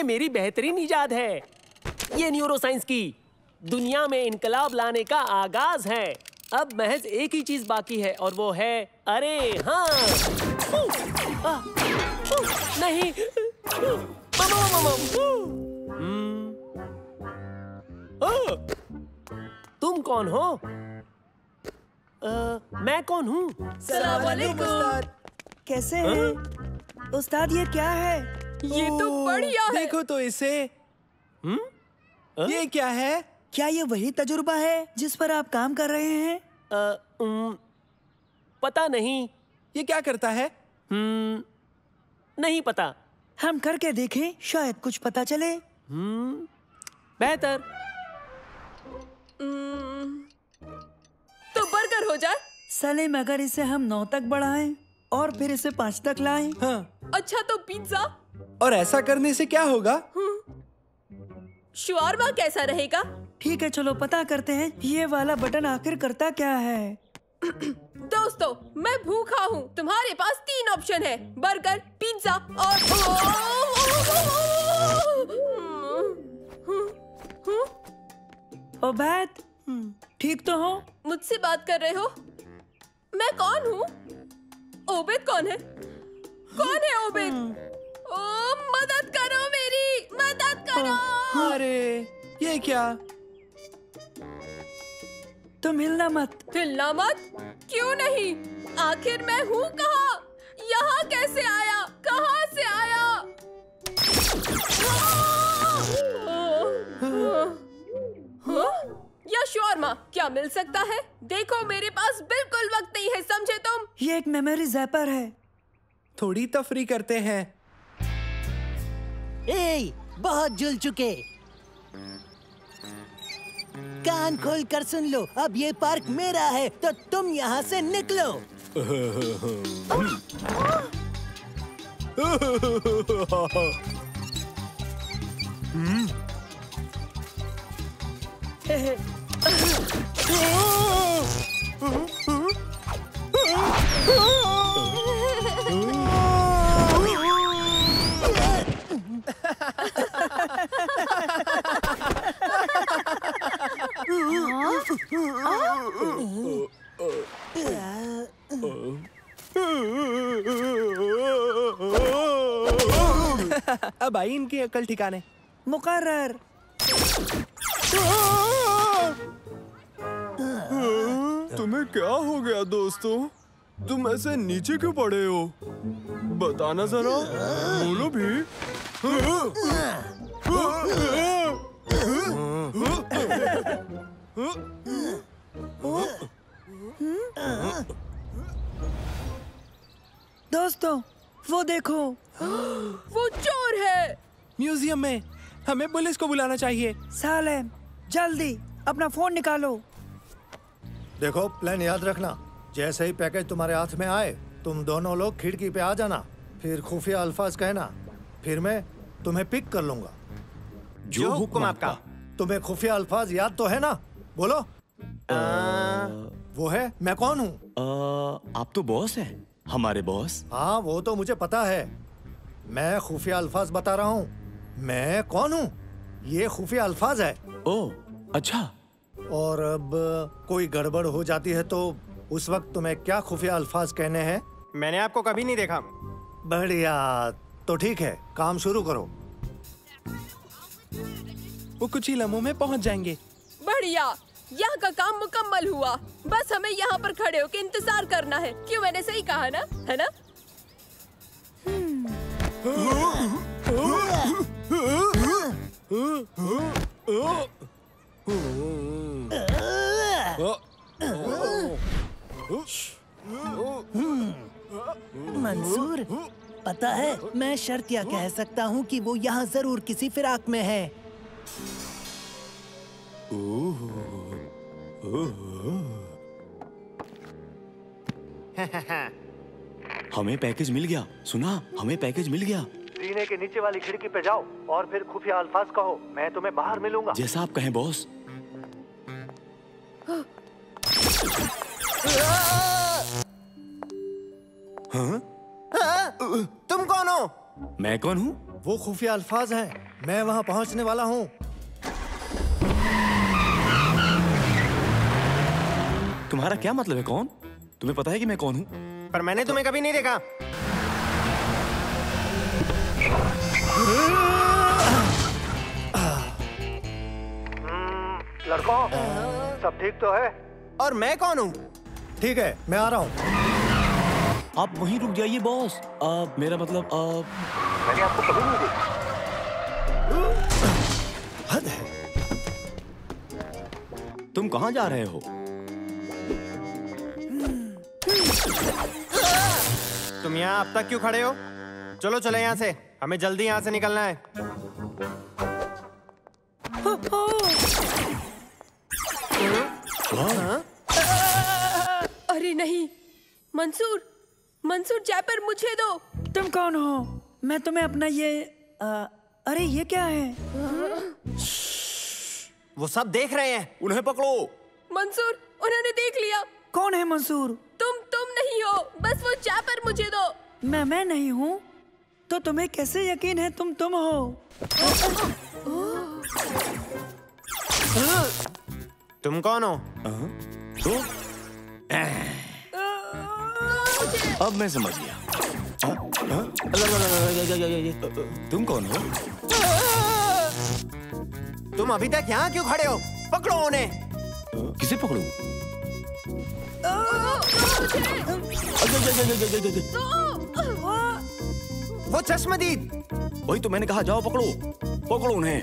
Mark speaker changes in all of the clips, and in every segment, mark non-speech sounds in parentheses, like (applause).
Speaker 1: हाँ ये मेरी बेहतरीन इजाद है। ये न्यूरोसाइंस की। दुनिया में इनकलाब लाने का आगाज़ है। अब महज एक ही चीज़ बाकी है और वो है अरे हाँ। आ, नहीं। मम, मम, मम, हम्म, तुम कौन हो? आ, मैं कौन हूँ?
Speaker 2: उस्ताद कैसे हैं? उस्ताद ये क्या है?
Speaker 3: ये तो बढ़िया है।
Speaker 4: देखो तो इसे। ये क्या है?
Speaker 2: क्या ये वही तजुर्बा है जिस पर आप काम कर रहे हैं?
Speaker 1: आ, उम, पता नहीं।
Speaker 4: ये क्या करता है?
Speaker 1: हम्म, नहीं पता।
Speaker 2: हम करके देखें शायद कुछ पता चले।
Speaker 1: हम्म, बेहतर।
Speaker 3: तो बर्गर हो जाए।
Speaker 2: सलीम अगर इसे हम नौ तक बढ़ाएँ और फिर इसे पाँच तक लाएँ।
Speaker 4: हाँ।
Speaker 3: अच्छा तो पिज्जा।
Speaker 4: और ऐसा करने से क्या होगा?
Speaker 3: शुआरमा कैसा रहेगा?
Speaker 2: ठीक है चलो पता करते हैं ये वाला बटन आखिर करता क्या है? (clears throat)
Speaker 3: दोस्तों मैं भूखा हूँ। तुम्हारे पास तीन ऑप्शन है बर्गर पिज्जा और (laughs)
Speaker 2: ओबैद ठीक तो हो?
Speaker 3: मुझसे बात कर रहे हो? मैं कौन हूँ? ओबेद कौन है? कौन है ओबेद? ओ मदद करो मेरी मदद करो।
Speaker 4: अरे ये क्या?
Speaker 2: तुम हिलना मत।
Speaker 3: हिलना मत? क्यों नहीं? आखिर मैं हूँ कहाँ? यहाँ कैसे आया? कहाँ से आया? हाँ? या शोरमा क्या मिल सकता है? देखो मेरे पास बिल्कुल वक्त नहीं है समझे तुम?
Speaker 2: ये एक मेमोरी जैपर है।
Speaker 4: थोड़ी तफरी करते हैं।
Speaker 5: ए, बहुत जुल चुके। कान खोल कर सुन लो अब ये पार्क मेरा है तो तुम यहाँ से निकलो। (laughs) (laughs)
Speaker 4: अब आई इनकी अकल ठिकाने।
Speaker 2: मुकर्रर।
Speaker 6: तुम्हें क्या हो गया दोस्तों? तुम ऐसे नीचे क्यों पड़े हो? बताना जरा। बोलो भी।
Speaker 2: दोस्तों वो देखो।
Speaker 3: वो चोर है।
Speaker 4: म्यूज़ियम में हमें पुलिस को बुलाना चाहिए।
Speaker 2: सालेम जल्दी अपना फ़ोन निकालो।
Speaker 7: देखो प्लान याद रखना। जैसे ही पैकेज तुम्हारे हाथ में आए तुम दोनों लोग खिड़की पे आ जाना। फिर खुफिया अल्फाज कहना। फिर मैं तुम्हें पिक कर लूँगा।
Speaker 8: जो हुक्म आपका।
Speaker 7: तुम्हें खुफिया अल्फाज याद तो है ना? बोलो। आ... वो है मैं कौन हूँ?
Speaker 8: आ, आप तो बॉस हैं हमारे बॉस
Speaker 7: हाँ वो तो मुझे पता है। मैं खुफिया अल्फाज बता रहा हूँ। मैं कौन हूँ? ये खुफिया अल्फाज है।
Speaker 8: ओ अच्छा।
Speaker 7: और अब कोई गड़बड़ हो जाती है तो उस वक्त तुम्हें क्या खुफिया अल्फाज कहने हैं?
Speaker 8: मैंने आपको कभी नहीं देखा।
Speaker 7: बढ़िया। तो ठीक है काम शुरू करो।
Speaker 4: वो कुछ ही लम्हों में पहुँच जाएँगे।
Speaker 3: बढ़िया यहाँ का काम मुकम्मल हुआ। बस हमें यहाँ पर खड़े होकर इंतज़ार करना है। क्यों मैंने सही कहा ना? है ना?
Speaker 5: मंसूर पता है मैं शर्त या कह सकता हूँ कि वो यहाँ ज़रूर किसी फिराक में है। (laughs)
Speaker 8: हमें पैकेज मिल गया। सुना हमें पैकेज मिल गया।
Speaker 7: सीने के नीचे वाली खिड़की पे जाओ और फिर खुफिया अल्फाज कहो मैं तुम्हें बाहर मिलूँगा।
Speaker 8: जैसा आप कहें बॉस। हाँ? तुम कौन हो? मैं कौन हूँ?
Speaker 7: वो खुफिया अल्फाज हैं। मैं वहाँ पहुँचने वाला हूँ।
Speaker 8: तुम्हारा क्या मतलब है कौन? तुम्हें पता है कि मैं कौन हूँ?
Speaker 9: पर मैंने तुम्हें कभी नहीं देखा।
Speaker 7: लड़कों सब ठीक तो है?
Speaker 9: और मैं कौन हूँ?
Speaker 7: ठीक है मैं आ रहा हूँ।
Speaker 8: आप वहीं रुक जाइए बॉस। आ, मेरा मतलब आ,
Speaker 7: हद है।
Speaker 8: तुम कहाँ जा रहे हो?
Speaker 9: तुम यहाँ अब तक क्यों खड़े हो? चलो चले यहाँ से। हमें जल्दी यहाँ से निकलना है।
Speaker 3: अरे नहीं मंसूर। मंसूर जयपर मुझे दो।
Speaker 2: तुम कौन हो? मैं तुम्हें अपना ये आ, अरे ये क्या है?
Speaker 9: वो सब देख रहे हैं
Speaker 8: उन्हें पकड़ो।
Speaker 3: मंसूर उन्होंने देख लिया।
Speaker 2: कौन है मंसूर?
Speaker 3: तुम तुम नहीं हो बस वो जयपर मुझे दो।
Speaker 2: मैं मैं नहीं हूँ तो तुम्हें कैसे यकीन है तुम तुम हो?
Speaker 9: तुम कौन हो?
Speaker 8: तो? (clears throat) (clears throat) (clears throat) अब मैं समझ गया हाँ? हाँ? तुम कौन हो
Speaker 9: तुम अभी तक यहाँ क्यों खड़े हो पकड़ो उन्हें
Speaker 8: किसे पकड़ो
Speaker 9: वो चश्मदीद
Speaker 8: वही तो मैंने कहा जाओ पकड़ो पकड़ो उन्हें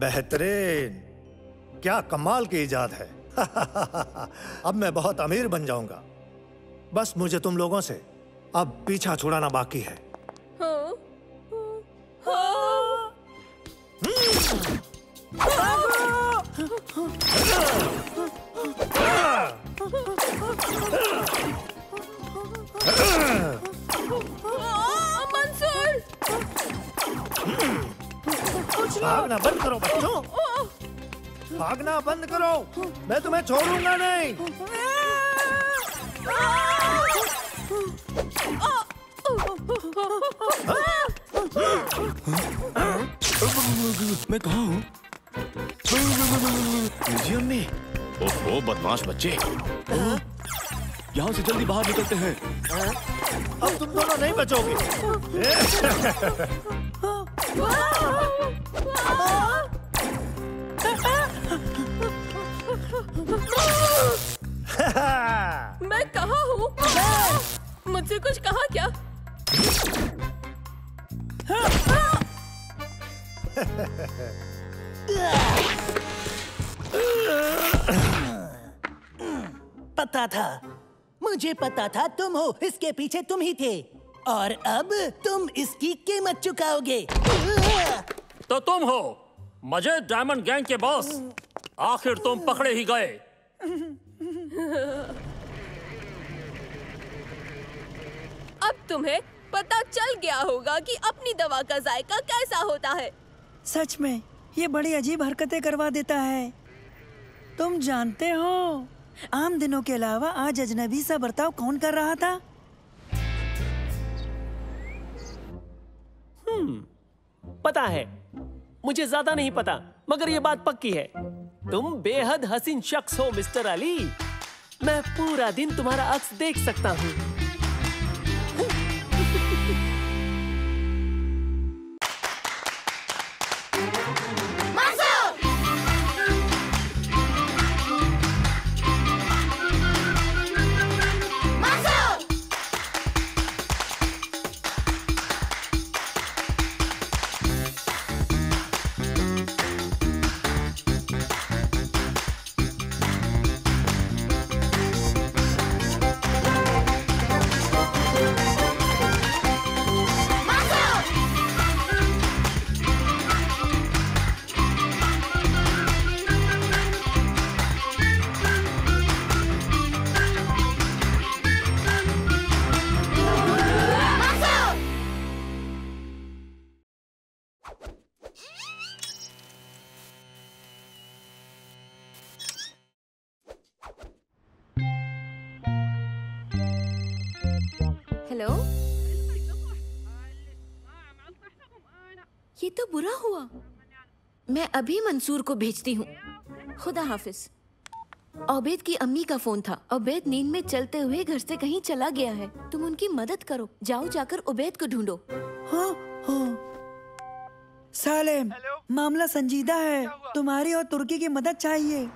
Speaker 7: बेहतरीन क्या कमाल की इजाद है अब मैं बहुत अमीर बन जाऊँगा बस मुझे तुम लोगों से अब पीछा छुड़ाना बाकी है
Speaker 3: हाँ? हाँ? हाँ, मंसूर।
Speaker 7: भागना बंद करो बच्चों। भागना बंद करो। मैं तुम्हें छोड़ूँगा नहीं।
Speaker 8: मैं कहा हूँ? म्यूज़ियम में ओहो बदमाश बच्चे। यहाँ से जल्दी बाहर निकलते हैं।
Speaker 7: अब तुम दोनों नहीं बचोगे।
Speaker 3: मैं कहा हूँ? मुझसे कुछ कहा क्या?
Speaker 5: पता था। मुझे पता था तुम हो इसके पीछे तुम ही थे। और अब तुम इसकी कीमत चुकाओगे।
Speaker 10: तो तुम हो मज़े डायमंड गैंग के बॉस। आखिर तुम पकड़े ही गए।
Speaker 3: अब तुम्हें पता चल गया होगा कि अपनी दवा का जायका कैसा होता है।
Speaker 2: सच में ये बड़ी अजीब हरकतें करवा देता है। तुम जानते हो? आम दिनों के अलावा आज अजनबी सा बर्ताव कौन कर रहा था?
Speaker 1: हम्म पता है। मुझे ज़्यादा नहीं पता, मगर ये बात पक्की है। तुम बेहद हसीन शख्स हो, मिस्टर अली। मैं पूरा दिन तुम्हारा अक्स देख सकता हूँ।
Speaker 3: ये तो बुरा हुआ। मैं अभी मंसूर को भेजती हूँ। खुदा हाफिज। ओबेद की अम्मी का फ़ोन था। ओबेद नींद में चलते हुए घर से कहीं चला गया है। तुम उनकी मदद करो। जाओ जाकर उबैद को ढूंढो।
Speaker 2: हाँ हाँ। सालेम मामला संजीदा है। तुम्हारी और तुर्की की मदद चाहिए।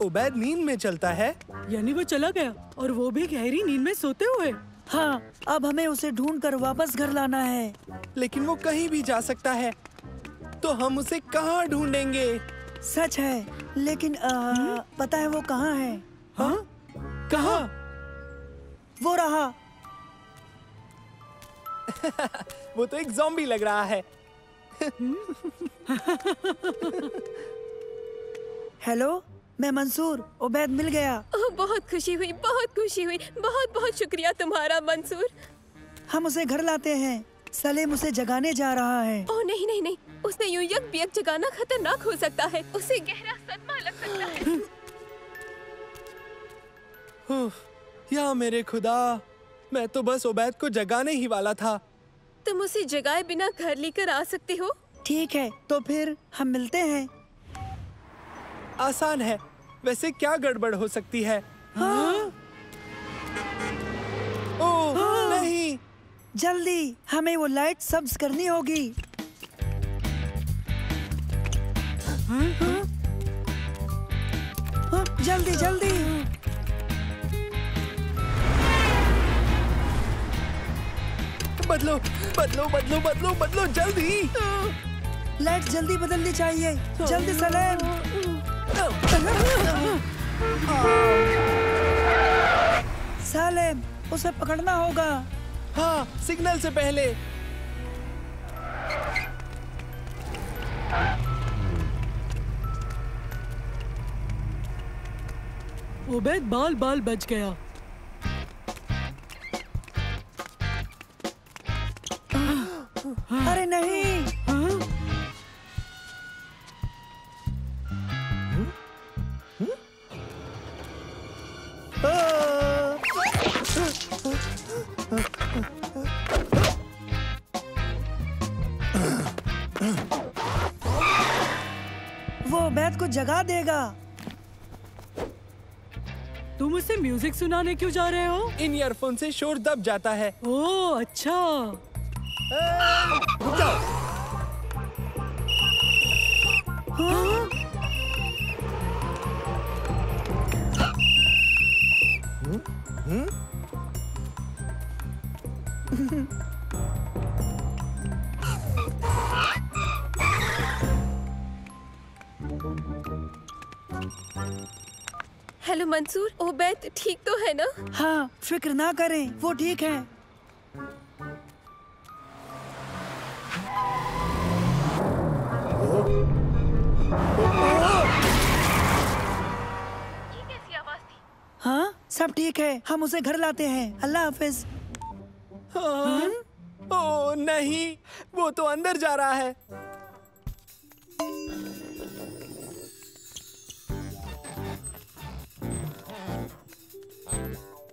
Speaker 4: उबैद नींद में चलता है?
Speaker 11: यानी वो चला गया और वो भी गहरी नींद में सोते हुए।
Speaker 2: हाँ अब हमें उसे ढूंढ कर वापस घर लाना है।
Speaker 4: लेकिन वो कहीं भी जा सकता है। तो हम उसे कहाँ ढूंढेंगे?
Speaker 2: सच है लेकिन आ, पता है वो कहाँ है?
Speaker 4: हाँ? कहाँ?
Speaker 2: वो रहा। (laughs)
Speaker 4: वो तो एक जॉम्बी लग रहा है। (laughs)
Speaker 2: हेलो मैं मंसूर उबैद मिल गया।
Speaker 3: ओह, बहुत खुशी हुई बहुत खुशी हुई। बहुत बहुत शुक्रिया तुम्हारा मंसूर।
Speaker 2: हम उसे घर लाते हैं। सलेम उसे जगाने जा रहा है।
Speaker 3: ओह नहीं नहीं नहीं। उसने यूँ यक बियक जगाना खतरनाक हो सकता है। उसे गहरा सदमा लग सकता है।
Speaker 4: या मेरे खुदा मैं तो बस उबैद को जगाने ही वाला था।
Speaker 3: तुम उसे जगाए बिना घर लेकर आ सकते हो?
Speaker 2: ठीक है तो फिर हम मिलते हैं।
Speaker 4: आसान है। वैसे क्या गड़बड़ हो सकती है?
Speaker 2: हाँ?
Speaker 4: ओह नहीं।
Speaker 2: जल्दी हमें वो लाइट सब्ज करनी होगी। हाँ, जल्दी जल्दी।
Speaker 4: बदलो बदलो बदलो बदलो बदलो जल्दी।
Speaker 2: लाइट जल्दी बदलनी चाहिए। जल्दी सलेम सालेम उसे पकड़ना होगा।
Speaker 4: हाँ सिग्नल से पहले।
Speaker 11: उबैद बाल बाल बच गया।
Speaker 2: अरे नहीं। जगा देगा।
Speaker 11: तुम उसे म्यूज़िक सुनाने क्यों जा रहे हो?
Speaker 4: इन ईयरफोन से शोर दब जाता है।
Speaker 11: ओह अच्छा।
Speaker 2: हाँ?
Speaker 3: हेलो मंसूर ओबैद ठीक तो है ना?
Speaker 2: हाँ फ़िक्र ना करें वो ठीक है। हाँ सब ठीक है हम उसे घर लाते हैं अल्लाह हाफिज।
Speaker 4: हाँ? ओ नहीं वो तो अंदर जा रहा है।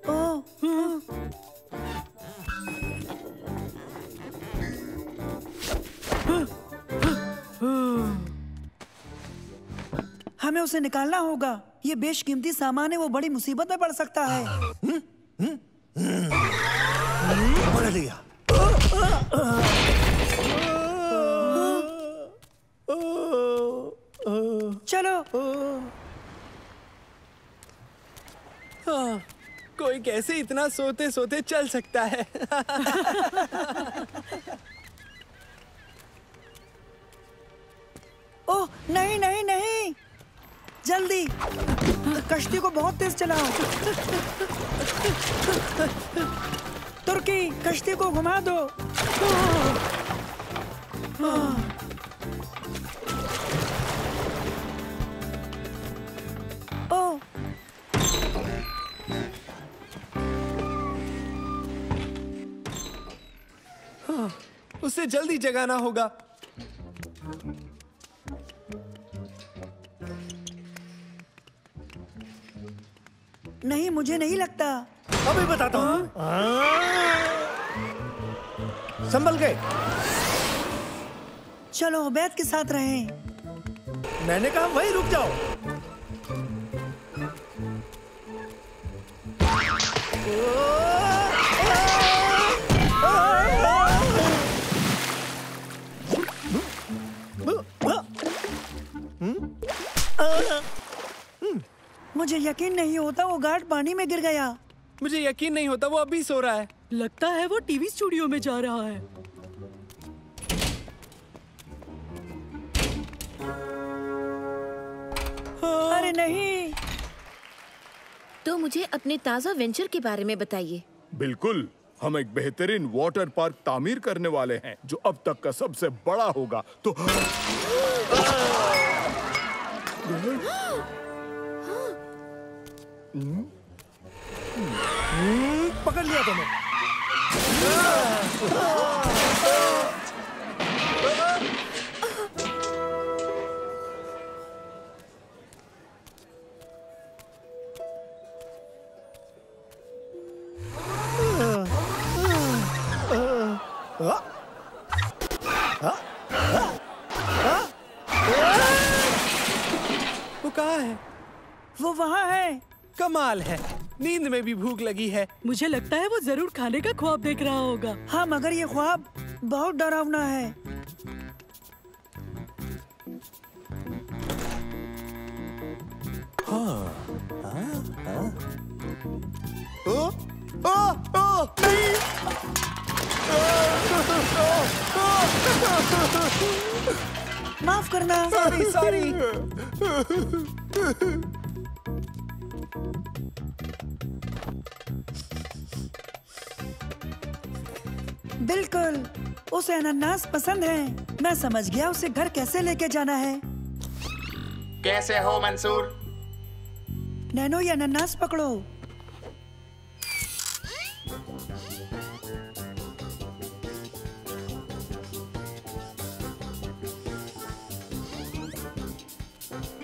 Speaker 2: ओह हाँ। हमें उसे निकालना होगा। ये बेशकीमती सामान है वो बड़ी मुसीबत में पड़ सकता है।
Speaker 7: लिया।
Speaker 2: चलो।
Speaker 4: हाँ, कोई कैसे इतना सोते सोते चल सकता है? (laughs)
Speaker 2: ओह नहीं नहीं नहीं। जल्दी। कश्ती को बहुत तेज चलाओ। तुर्की कश्ती को घुमा दो। (laughs)
Speaker 4: उसे जल्दी जगाना होगा।
Speaker 2: नहीं मुझे नहीं लगता।
Speaker 7: अभी बताता हूँ। संभल गए।
Speaker 2: चलो उबैद के साथ रहें।
Speaker 7: मैंने कहा वहीं रुक जाओ।
Speaker 2: मुझे यकीन नहीं होता वो गार्ड पानी में गिर गया।
Speaker 4: मुझे यकीन नहीं होता वो अभी सो रहा है।
Speaker 11: लगता है वो टीवी स्टूडियो में जा रहा है।
Speaker 2: अरे नहीं।
Speaker 3: तो मुझे अपने ताज़ा वेंचर के बारे में बताइए।
Speaker 6: बिल्कुल हम एक बेहतरीन वाटर पार्क तामीर करने वाले हैं जो अब तक का सबसे बड़ा होगा तो
Speaker 7: पकड़ लिया तुम्हें
Speaker 4: वो है
Speaker 2: वो वहाँ है
Speaker 4: कमाल है नींद में भी भूख लगी है
Speaker 11: मुझे लगता है वो ज़रूर खाने का ख्वाब देख रहा होगा
Speaker 2: हाँ मगर ये ख्वाब बहुत डरावना है माफ़ करना।
Speaker 4: सॉरी सॉरी
Speaker 2: बिल्कुल उसे अनानास पसंद है। मैं समझ गया उसे घर कैसे लेके जाना है।
Speaker 12: कैसे हो मंसूर?
Speaker 2: नैनो ये अनानास पकड़ो।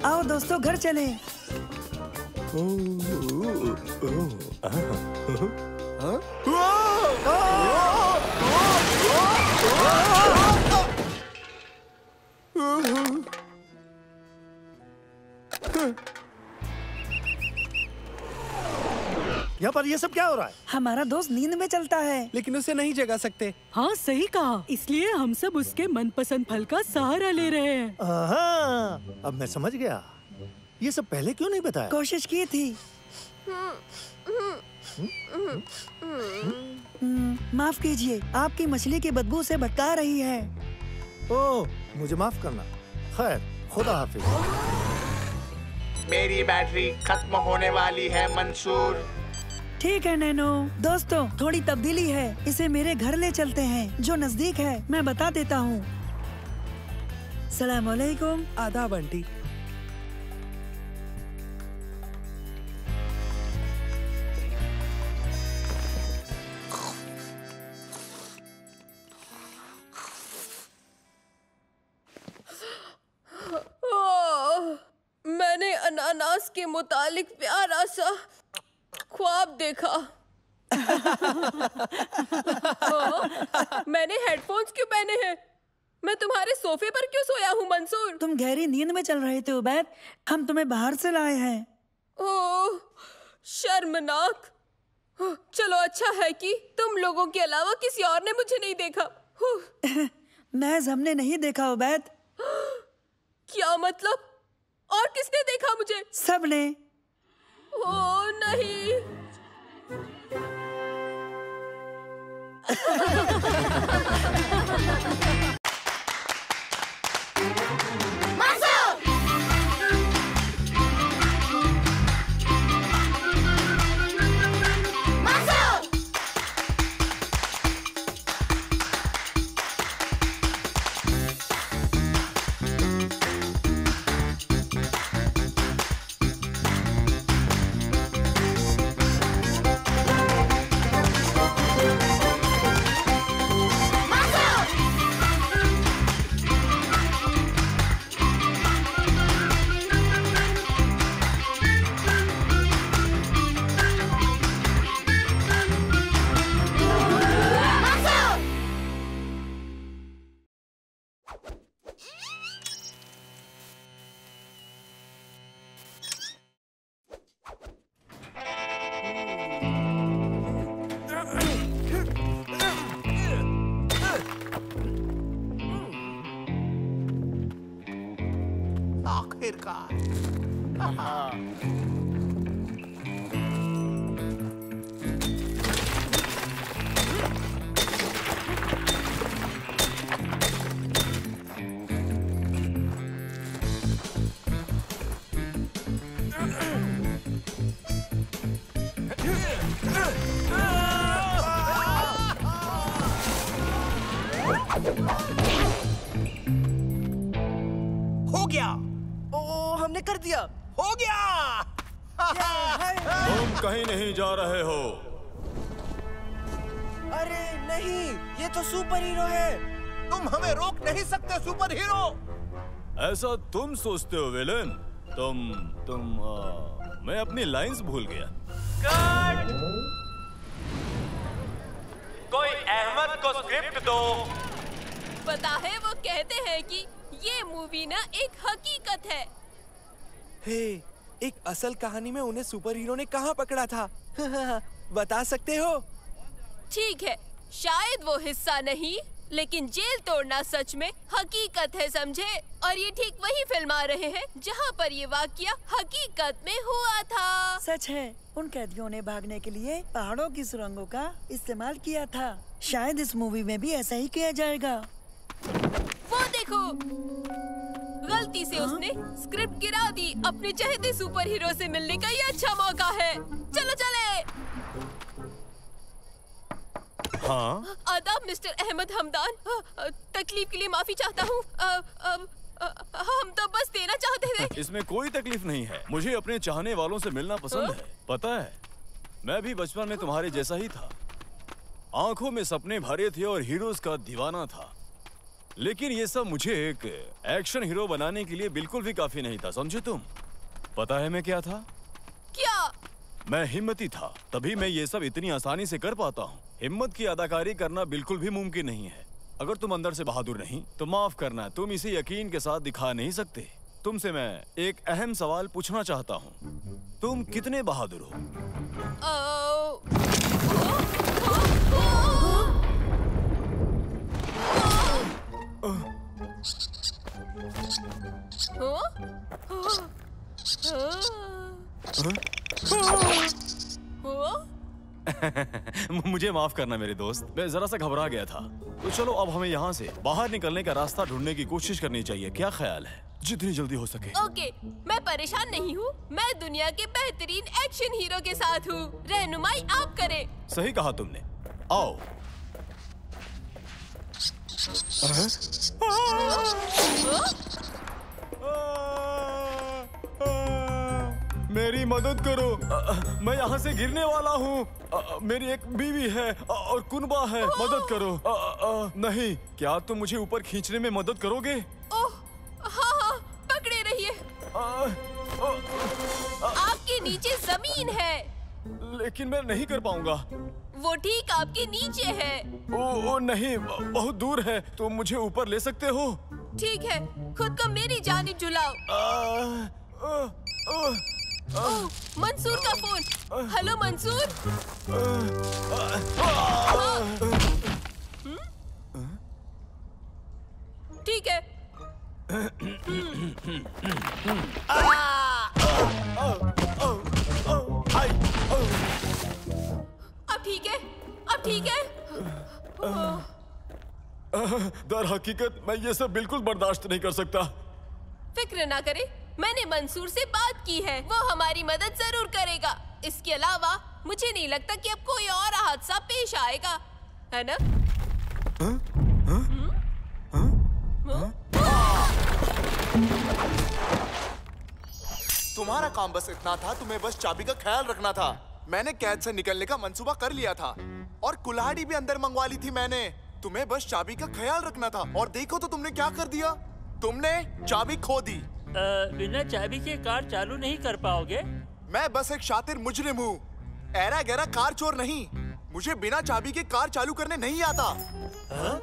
Speaker 2: आओ दोस्तों घर चले।
Speaker 7: यहाँ पर ये सब क्या हो रहा है?
Speaker 2: हमारा दोस्त नींद में चलता है।
Speaker 4: लेकिन उसे नहीं जगा सकते।
Speaker 11: हाँ सही कहा। इसलिए हम सब उसके मनपसंद फल का सहारा ले रहे हैं।
Speaker 7: अब मैं समझ गया। ये सब पहले क्यों नहीं बताया?
Speaker 2: कोशिश की थी। हम्म, माफ़ कीजिए आपकी मछली की बदबू से भटका रही है।
Speaker 7: ओह मुझे माफ़ करना। खैर खुदा हाफिज।
Speaker 12: मेरी बैटरी खत्म होने वाली है मंसूर।
Speaker 2: ठीक है नैनो। दोस्तों थोड़ी तब्दीली है। इसे मेरे घर ले चलते हैं जो नज़दीक है। मैं बता देता हूँ। सलाम अलैकुम।
Speaker 4: आधा बंटी
Speaker 3: मैंने अनानास के मुतालिक प्यारा सा ख्वाब देखा। मैंने हेडफोन्स क्यों पहने हैं? मैं तुम्हारे सोफे पर क्यों सोया हूँ मंसूर?
Speaker 2: तुम गहरी नींद में चल रहे थे उबैद। हम तुम्हें बाहर से लाए हैं।
Speaker 3: ओह शर्मनाक। चलो अच्छा है कि तुम लोगों के अलावा किसी और ने मुझे नहीं देखा।
Speaker 2: महज हमने नहीं देखा उबैद। (gasps)
Speaker 3: क्या मतलब? और किसने देखा मुझे?
Speaker 2: सबने।
Speaker 3: ओ नहीं। (laughs)
Speaker 8: ऐसा तुम सोचते हो विलन। तुम तुम आ, मैं अपनी लाइंस भूल गया।
Speaker 13: कोई अहमद को स्क्रिप्ट दो।
Speaker 3: पता है वो कहते हैं कि ये मूवी ना एक हकीकत है।
Speaker 14: हे एक असल कहानी में उन्हें सुपर हीरो ने कहाँ पकड़ा था? (laughs) बता सकते हो?
Speaker 3: ठीक है शायद वो हिस्सा नहीं। लेकिन जेल तोड़ना सच में हकीकत है समझे? और ये ठीक वही फ़िल्म आ रहे हैं जहाँ पर ये वाक्य हकीकत में हुआ था।
Speaker 2: सच है उन कैदियों ने भागने के लिए पहाड़ों की सुरंगों का इस्तेमाल किया था। शायद इस मूवी में भी ऐसा ही किया जाएगा।
Speaker 3: वो देखो! गलती से उसने स्क्रिप्ट गिरा दी। अपने चहेते सुपर हीरो से मिलने का ये अच्छा मौका है। चलो चले!
Speaker 8: हाँ?
Speaker 3: आदाब मिस्टर अहमद हमदान। तकलीफ़ के लिए माफ़ी चाहता हूँ। हम तो बस देना चाहते थे (laughs)
Speaker 8: इसमें कोई तकलीफ़ नहीं है। मुझे अपने चाहने वालों से मिलना पसंद है। पता है मैं भी बचपन में तुम्हारे जैसा ही था। आँखों में सपने भरे थे और हीरोज का दीवाना था। लेकिन ये सब मुझे एक एक्शन हीरो बनाने के लिए बिल्कुल भी काफ़ी नहीं था समझे तुम? पता है मैं क्या था?
Speaker 3: क्या?
Speaker 8: मैं हिम्मती था तभी मैं ये सब इतनी आसानी से कर पाता हूँ। हिम्मत की अदाकारी करना बिल्कुल भी मुमकिन नहीं है अगर तुम अंदर से बहादुर नहीं तो माफ़ करना तुम इसे यकीन के साथ दिखा नहीं सकते तुमसे मैं एक अहम सवाल पूछना चाहता हूँ तुम कितने बहादुर हो
Speaker 3: अ, (laughs)
Speaker 8: मुझे माफ़ करना मेरे दोस्त। मैं जरा सा घबरा गया था। तो चलो अब हमें यहाँ से बाहर निकलने का रास्ता ढूँढने की कोशिश करनी चाहिए। क्या ख्याल है? जितनी जल्दी हो सके।
Speaker 3: ओके मैं परेशान नहीं हूँ। मैं दुनिया के बेहतरीन एक्शन हीरो के साथ हूँ। रहनुमाई आप करें।
Speaker 8: सही कहा तुमने। आओ। मेरी मदद करो। मैं यहाँ से गिरने वाला हूँ। मेरी एक बीवी है और कुनबा है। मदद करो। नहीं क्या तुम मुझे ऊपर खींचने में मदद करोगे?
Speaker 3: ओह हाँ हाँ पकड़े रहिए। आपके नीचे ज़मीन है।
Speaker 8: लेकिन मैं नहीं कर पाऊँगा।
Speaker 3: वो ठीक आपके नीचे है।
Speaker 8: ओ, ओ नहीं बहुत दूर है। तुम मुझे ऊपर ले सकते हो?
Speaker 3: ठीक है खुद को मेरी जानिब झुलाओ ओह, मंसूर का फ़ोन हेलो मंसूर? ठीक है. अब ठीक है. अब ठीक है.
Speaker 8: दर हकीकत मैं ये सब बिल्कुल बर्दाश्त नहीं कर सकता।
Speaker 3: फ़िक्र ना करे. मैंने मंसूर से बात की है। वो हमारी मदद ज़रूर करेगा। इसके अलावा मुझे नहीं लगता कि अब कोई और हादसा पेश आएगा। है ना?
Speaker 15: तुम्हारा काम बस इतना था तुम्हें बस चाबी का ख्याल रखना था। मैंने कैद से निकलने का मंसूबा कर लिया था। और कुल्हाड़ी भी अंदर मंगवा ली थी मैंने। तुम्हें बस चाबी का ख्याल रखना था। और देखो तो तुमने क्या कर दिया? तुमने चाबी खो दी।
Speaker 10: बिना चाबी के कार चालू नहीं कर पाओगे?
Speaker 15: मैं बस एक शातिर मुजरिम हूँ। एरा गहरा कार चोर नहीं। मुझे बिना चाबी के कार चालू करने नहीं आता।
Speaker 10: हाँ?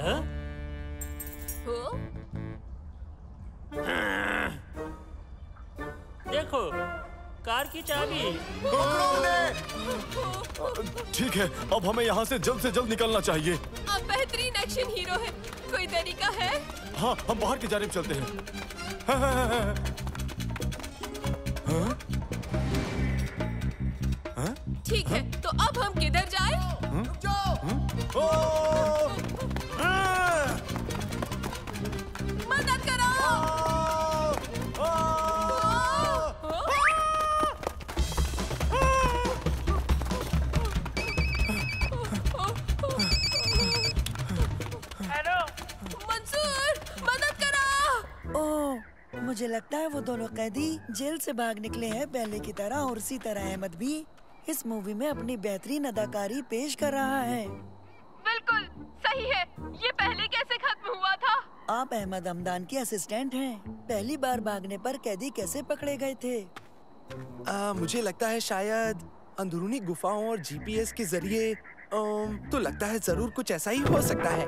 Speaker 10: हाँ? देखो कार की चाबी।
Speaker 8: ठीक है अब हमें यहाँ से जल्द से जल्द निकलना चाहिए।
Speaker 3: आप बेहतरीन एक्शन हीरो हैं। कोई तरीका है?
Speaker 8: हाँ हम बाहर की जानिब चलते हैं। हाँ, हाँ, हाँ?
Speaker 3: ठीक है तो अब हम किधर जाएँ? मदद करो।
Speaker 2: ओह मुझे लगता है वो दोनों कैदी जेल से भाग निकले हैं पहले की तरह और उसी तरह अहमद भी। इस मूवी में अपनी बेहतरीन अदाकारी पेश कर रहा है।
Speaker 3: बिल्कुल सही है। ये पहले कैसे खत्म हुआ था?
Speaker 2: आप अहमद हमदान के असिस्टेंट हैं। पहली बार भागने पर कैदी कैसे पकड़े गए थे?
Speaker 14: आ, मुझे लगता है शायद अंदरूनी गुफाओं और जीपीएस के ज़रिए तो लगता है ज़रूर कुछ ऐसा ही हो सकता है।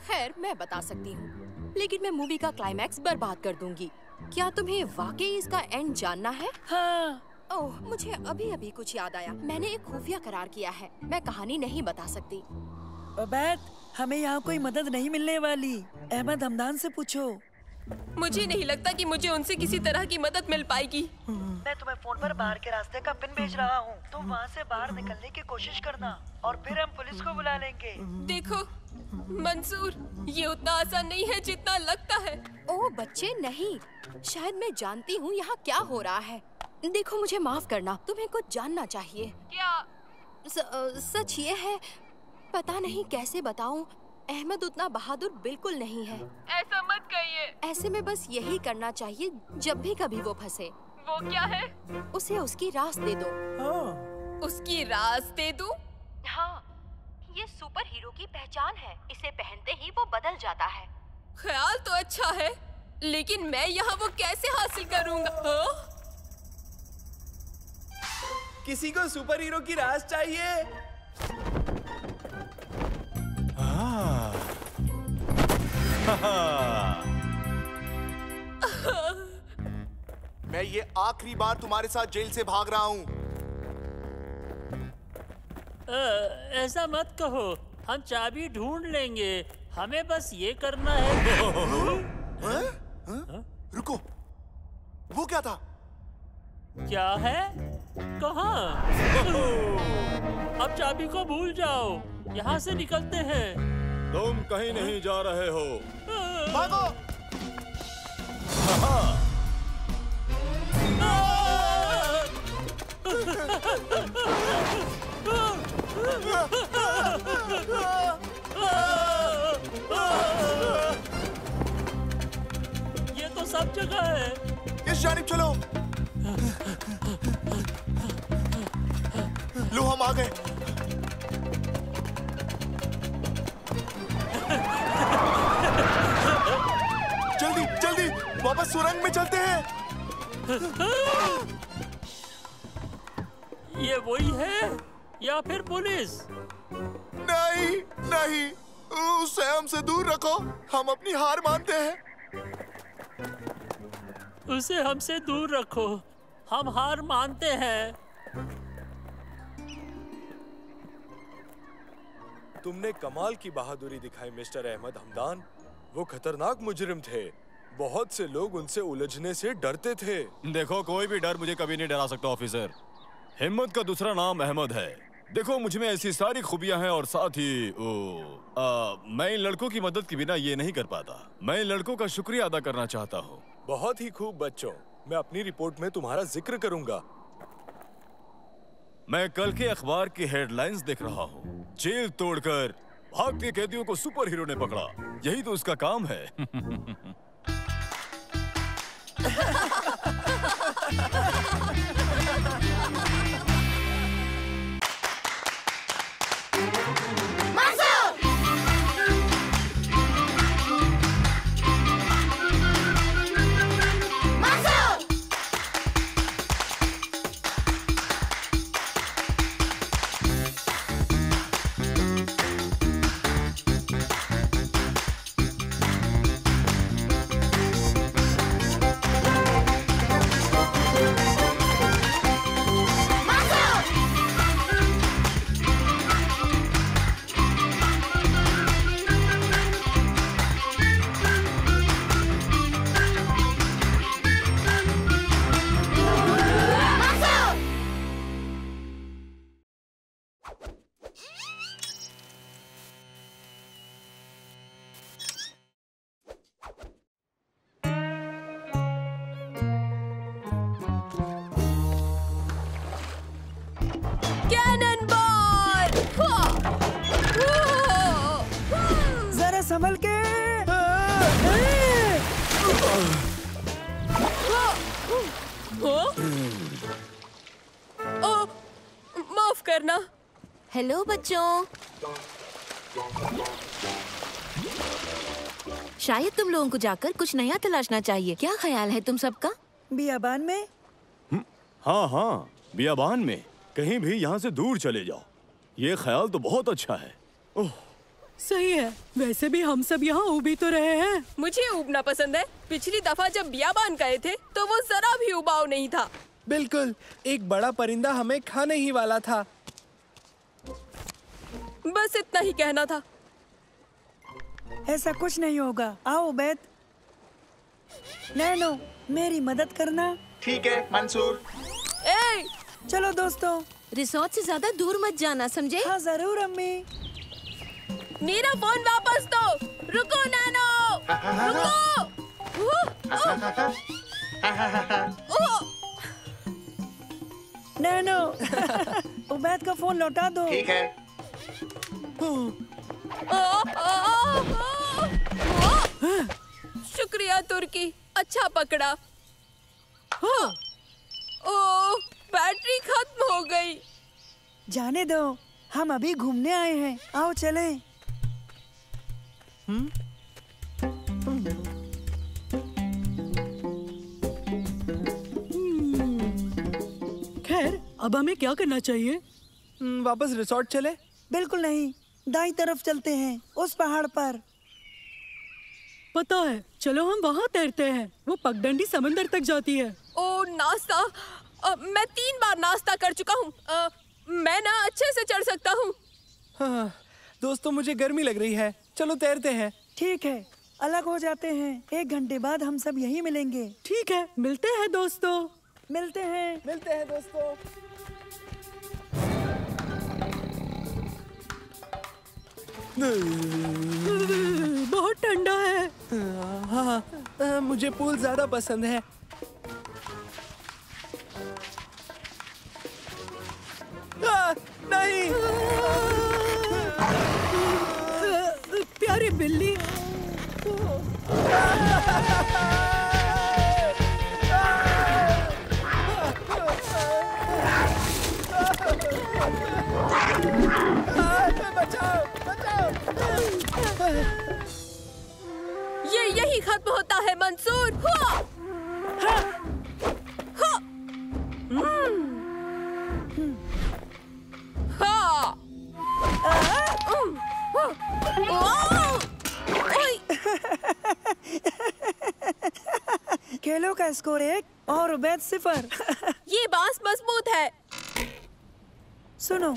Speaker 16: खैर मैं बता सकती हूँ। लेकिन मैं मूवी का क्लाइमैक्स बर्बाद कर दूँगी। क्या तुम्हें वाकई इसका एंड जानना है?
Speaker 2: हाँ।
Speaker 16: ओह मुझे अभी अभी कुछ याद आया। मैंने एक खुफिया करार किया है। मैं कहानी नहीं बता सकती।
Speaker 2: अबैत हमें यहाँ कोई मदद नहीं मिलने वाली। अहमद हमदान से पूछो।
Speaker 3: मुझे नहीं लगता कि मुझे उनसे किसी तरह की मदद मिल पाएगी।
Speaker 2: मैं तुम्हें फ़ोन पर बाहर के रास्ते का पिन भेज रहा हूँ। तुम वहाँ से बाहर निकलने की कोशिश करना और फिर हम पुलिस को बुला लेंगे।
Speaker 3: देखो मंसूर ये उतना आसान नहीं है जितना लगता है।
Speaker 16: ओ बच्चे नहीं। शायद मैं जानती हूँ यहाँ क्या हो रहा है। देखो मुझे माफ़ करना। तुम्हें कुछ जानना चाहिए।
Speaker 3: क्या?
Speaker 16: स, सच ये है पता नहीं कैसे बताऊँ अहमद उतना बहादुर बिल्कुल नहीं है।
Speaker 3: ऐसा मत कहिए।
Speaker 16: ऐसे में बस यही करना चाहिए जब भी कभी वो फंसे।
Speaker 3: वो क्या है?
Speaker 16: उसे उसकी रास दे दो।
Speaker 3: उसकी रास दे दूँ?
Speaker 16: हाँ ये सुपर हीरो की पहचान है। इसे पहनते ही वो बदल जाता है।
Speaker 3: ख्याल तो अच्छा है लेकिन मैं यहाँ वो कैसे हासिल करूँगा? हाँ?
Speaker 14: किसी को सुपर हीरो की रास चाहिए? (laughs)
Speaker 15: मैं ये आखिरी बार तुम्हारे साथ जेल से भाग रहा हूँ।
Speaker 10: ऐसा मत कहो। हम चाबी ढूंढ लेंगे। हमें बस ये करना है? (laughs)
Speaker 15: हैं? हैं? रुको। वो क्या था?
Speaker 10: क्या है? कहा? (laughs) अब चाबी को भूल जाओ। यहाँ से निकलते हैं।
Speaker 8: तुम कहीं नहीं जा रहे हो।
Speaker 15: भागो।
Speaker 10: ये तो सब जगह है।
Speaker 15: इस जानिब चलो। लो हम आ गए वापस सुरंग में चलते हैं। (laughs)
Speaker 10: ये वही है या फिर पुलिस?
Speaker 15: नहीं नहीं उसे हमसे दूर रखो हम अपनी हार मानते हैं।
Speaker 10: उसे हमसे दूर रखो हम हार मानते हैं।
Speaker 14: तुमने कमाल की बहादुरी दिखाई मिस्टर अहमद हमदान। वो खतरनाक मुजरिम थे। बहुत से लोग उनसे उलझने से डरते थे।
Speaker 8: देखो कोई भी डर मुझे कभी नहीं डरा सकता ऑफिसर। हिम्मत का दूसरा नाम अहमद है। देखो मुझमें ऐसी सारी खूबियाँ हैं और साथ ही ओ, आ, मैं इन लड़कों की मदद के बिना ये नहीं कर पाता। मैं इन लड़कों का शुक्रिया अदा करना चाहता हूँ।
Speaker 14: बहुत ही खूब बच्चों। मैं अपनी रिपोर्ट में तुम्हारा ज़िक्र करूँगा।
Speaker 8: मैं कल के अखबार की हेडलाइंस देख रहा हूँ। जेल तोड़कर भागते कैदियों को सुपर हीरो ने पकड़ा। यही तो उसका काम है। (laughs)
Speaker 3: Ha ha ha ha ha!
Speaker 17: Hello बच्चों। शायद तुम लोगों को जाकर कुछ नया तलाशना चाहिए। क्या ख्याल है तुम सबका?
Speaker 2: बियाबान में?
Speaker 8: हाँ हाँ बियाबान में। कहीं भी यहाँ से दूर चले जाओ। ये ख्याल तो बहुत अच्छा है। ओह।
Speaker 11: सही है। वैसे भी हम सब यहाँ उबी तो रहे हैं।
Speaker 3: मुझे उबना पसंद है। पिछली दफ़ा जब बियाबान गए थे तो वो जरा भी उबाऊ नहीं था।
Speaker 4: बिल्कुल एक बड़ा परिंदा हमें खाने ही वाला था।
Speaker 3: बस इतना ही कहना था।
Speaker 2: ऐसा कुछ नहीं होगा। आओ उबैद नैनो मेरी मदद करना।
Speaker 15: ठीक है मंसूर।
Speaker 3: ए!
Speaker 2: चलो दोस्तों।
Speaker 17: रिसोर्ट से ज़्यादा दूर मत जाना समझे?
Speaker 2: हाँ ज़रूर अम्मी।
Speaker 3: मेरा फ़ोन वापस दो। रुको नानो। रुको।
Speaker 2: नैनो (laughs) उबैद का फ़ोन लौटा दो।
Speaker 15: ठीक है।
Speaker 3: शुक्रिया तुर्की अच्छा पकड़ा। ओ बैटरी खत्म हो गई।
Speaker 2: जाने दो हम अभी घूमने आए हैं। आओ चले।
Speaker 11: खैर अब हमें क्या करना चाहिए?
Speaker 4: हम्म, वापस रिसोर्ट चले।
Speaker 2: बिल्कुल नहीं। दाई तरफ़ चलते हैं उस पहाड़ पर।
Speaker 11: पता है चलो हम वहाँ तैरते हैं। वो पगडंडी समंदर तक जाती है।
Speaker 3: ओ नाश्ता। मैं तीन बार नाश्ता कर चुका हूँ। मैं ना अच्छे से चढ़ सकता हूँ।
Speaker 4: हाँ, दोस्तों मुझे गर्मी लग रही है। चलो तैरते हैं।
Speaker 2: ठीक है अलग हो जाते हैं। एक घंटे बाद हम सब यहीं मिलेंगे।
Speaker 11: ठीक है मिलते हैं दोस्तों।
Speaker 2: मिलते हैं।
Speaker 4: मिलते हैं दोस्तों।
Speaker 11: बहुत ठंडा है
Speaker 4: हाँ हाँ, हाँ, मुझे पूल ज़्यादा पसंद है आ, नहीं
Speaker 11: प्यारी बिल्ली
Speaker 4: बचाओ
Speaker 3: ये यही खत्म होता है मंसूर। हुआ। हा! हम्म। हाँ! हाँ!
Speaker 2: खेलों का स्कोर एक और उबैद सिफर।
Speaker 3: ये बाँस मज़बूत है।
Speaker 2: सुनो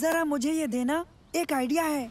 Speaker 2: जरा मुझे ये देना एक आइडिया है।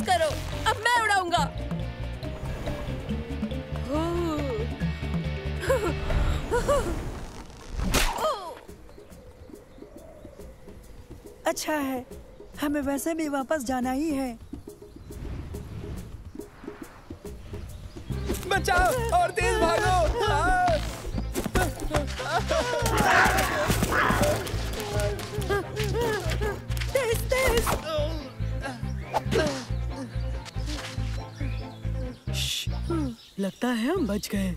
Speaker 3: बस करो अब मैं उड़ाऊँगा।
Speaker 2: अच्छा है हमें वैसे भी वापस जाना ही है।
Speaker 4: बचाओ और तेज भागो। (laughs) (laughs)
Speaker 11: लगता है हम बच गए।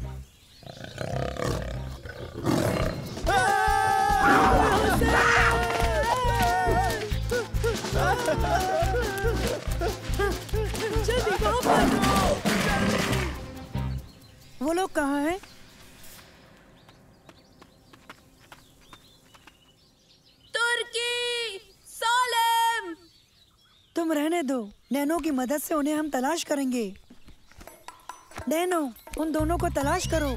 Speaker 2: वो लोग कहाँ हैं?
Speaker 3: तुर्की सालेम।
Speaker 2: तुम रहने दो। नैनो की मदद से उन्हें हम तलाश करेंगे। नैनो उन दोनों को तलाश करो।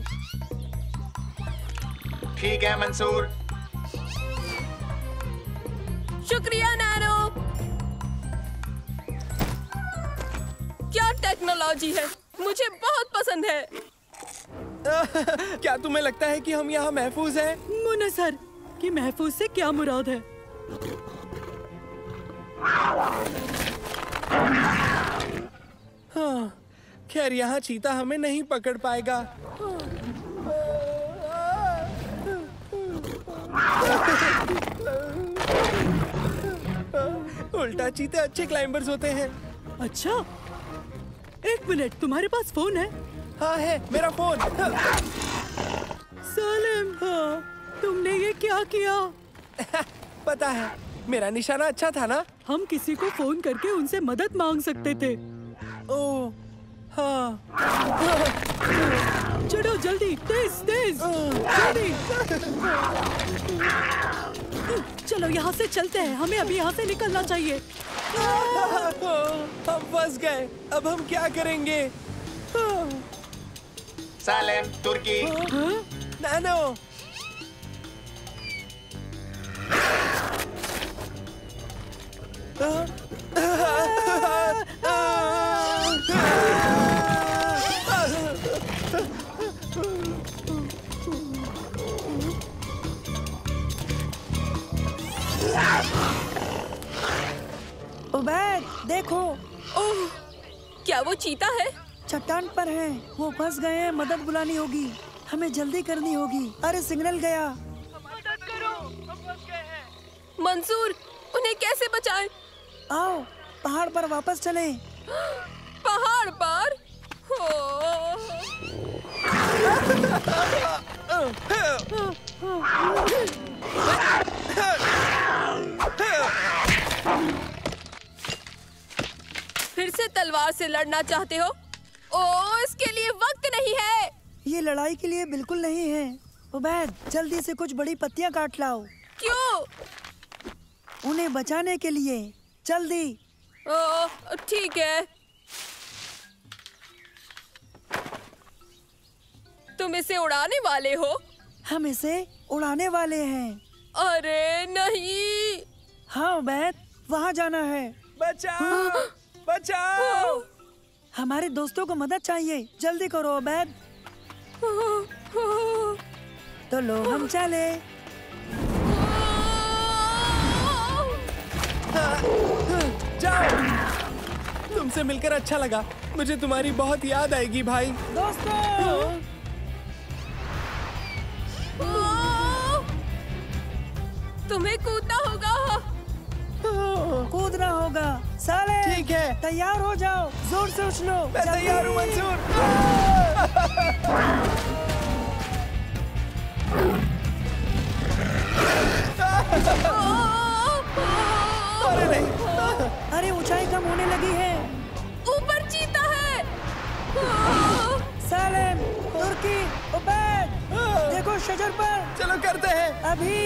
Speaker 15: ठीक है मंसूर।
Speaker 3: शुक्रिया नैनो। टेक्नोलॉजी है? मुझे बहुत पसंद है। (laughs)
Speaker 4: क्या तुम्हें लगता है कि हम यहाँ महफूज हैं?
Speaker 11: मुन्ना सर कि महफूज से क्या मुराद है?
Speaker 4: हाँ, खैर यहाँ चीता हमें नहीं पकड़ पाएगा। उल्टा चीते अच्छे क्लाइंबर्स होते हैं।
Speaker 11: अच्छा? एक मिनट तुम्हारे पास फ़ोन है?
Speaker 4: हाँ है मेरा फ़ोन।
Speaker 11: सालिम तुमने ये क्या किया? (laughs)
Speaker 4: पता है मेरा निशाना अच्छा था ना?
Speaker 11: हम किसी को फ़ोन करके उनसे मदद मांग सकते थे।
Speaker 4: ओ हाँ।
Speaker 11: चलो जल्दी तेज तेज। जल्दी। चलो यहाँ से चलते हैं। हमें अभी यहाँ से निकलना चाहिए।
Speaker 4: हम फंस गए। अब हम क्या करेंगे?
Speaker 18: सालेम तुर्की।
Speaker 4: नानो।
Speaker 2: उबैद देखो।
Speaker 3: ओह क्या वो चीता है?
Speaker 2: चट्टान पर है। वो फंस गए हैं मदद बुलानी होगी। हमें जल्दी करनी होगी। अरे सिग्नल गया। मदद करो। हम फंस गए हैं।
Speaker 3: मंसूर उन्हें कैसे बचाएँ?
Speaker 2: आओ पहाड़ पर वापस चले।
Speaker 3: पहाड़ पर? फिर से तलवार से लड़ना चाहते हो? ओ इसके लिए वक्त नहीं है।
Speaker 2: ये लड़ाई के लिए बिल्कुल नहीं है। उबैद जल्दी से कुछ बड़ी पत्तियाँ काट लाओ।
Speaker 3: क्यों?
Speaker 2: उन्हें बचाने के लिए। जल्दी।
Speaker 3: ठीक है। तुम इसे उड़ाने वाले हो?
Speaker 2: हम इसे उड़ाने वाले हैं।
Speaker 3: अरे नहीं।
Speaker 2: हाँ उबैद वहाँ जाना है।
Speaker 4: बचाओ हाँ। बचाओ।
Speaker 2: हमारे दोस्तों को मदद चाहिए। जल्दी करो उबैद तो लो हम चले।
Speaker 4: जाओ। तुमसे मिलकर अच्छा लगा। मुझे तुम्हारी बहुत याद आएगी भाई।
Speaker 2: दोस्तों!
Speaker 3: तुम्हें कूदना होगा।
Speaker 2: कूदना होगा। साले
Speaker 4: ठीक है।
Speaker 2: तैयार हो जाओ। ज़ोर से उछलो
Speaker 4: मैं तैयार हूँ मंसूर। अरे नहीं।
Speaker 2: अरे ऊंचाई कम होने लगी है।
Speaker 3: ऊपर चीता है।
Speaker 2: सालेम तुर्की उबैद। देखो शजर पर।
Speaker 4: चलो करते हैं।
Speaker 2: अभी।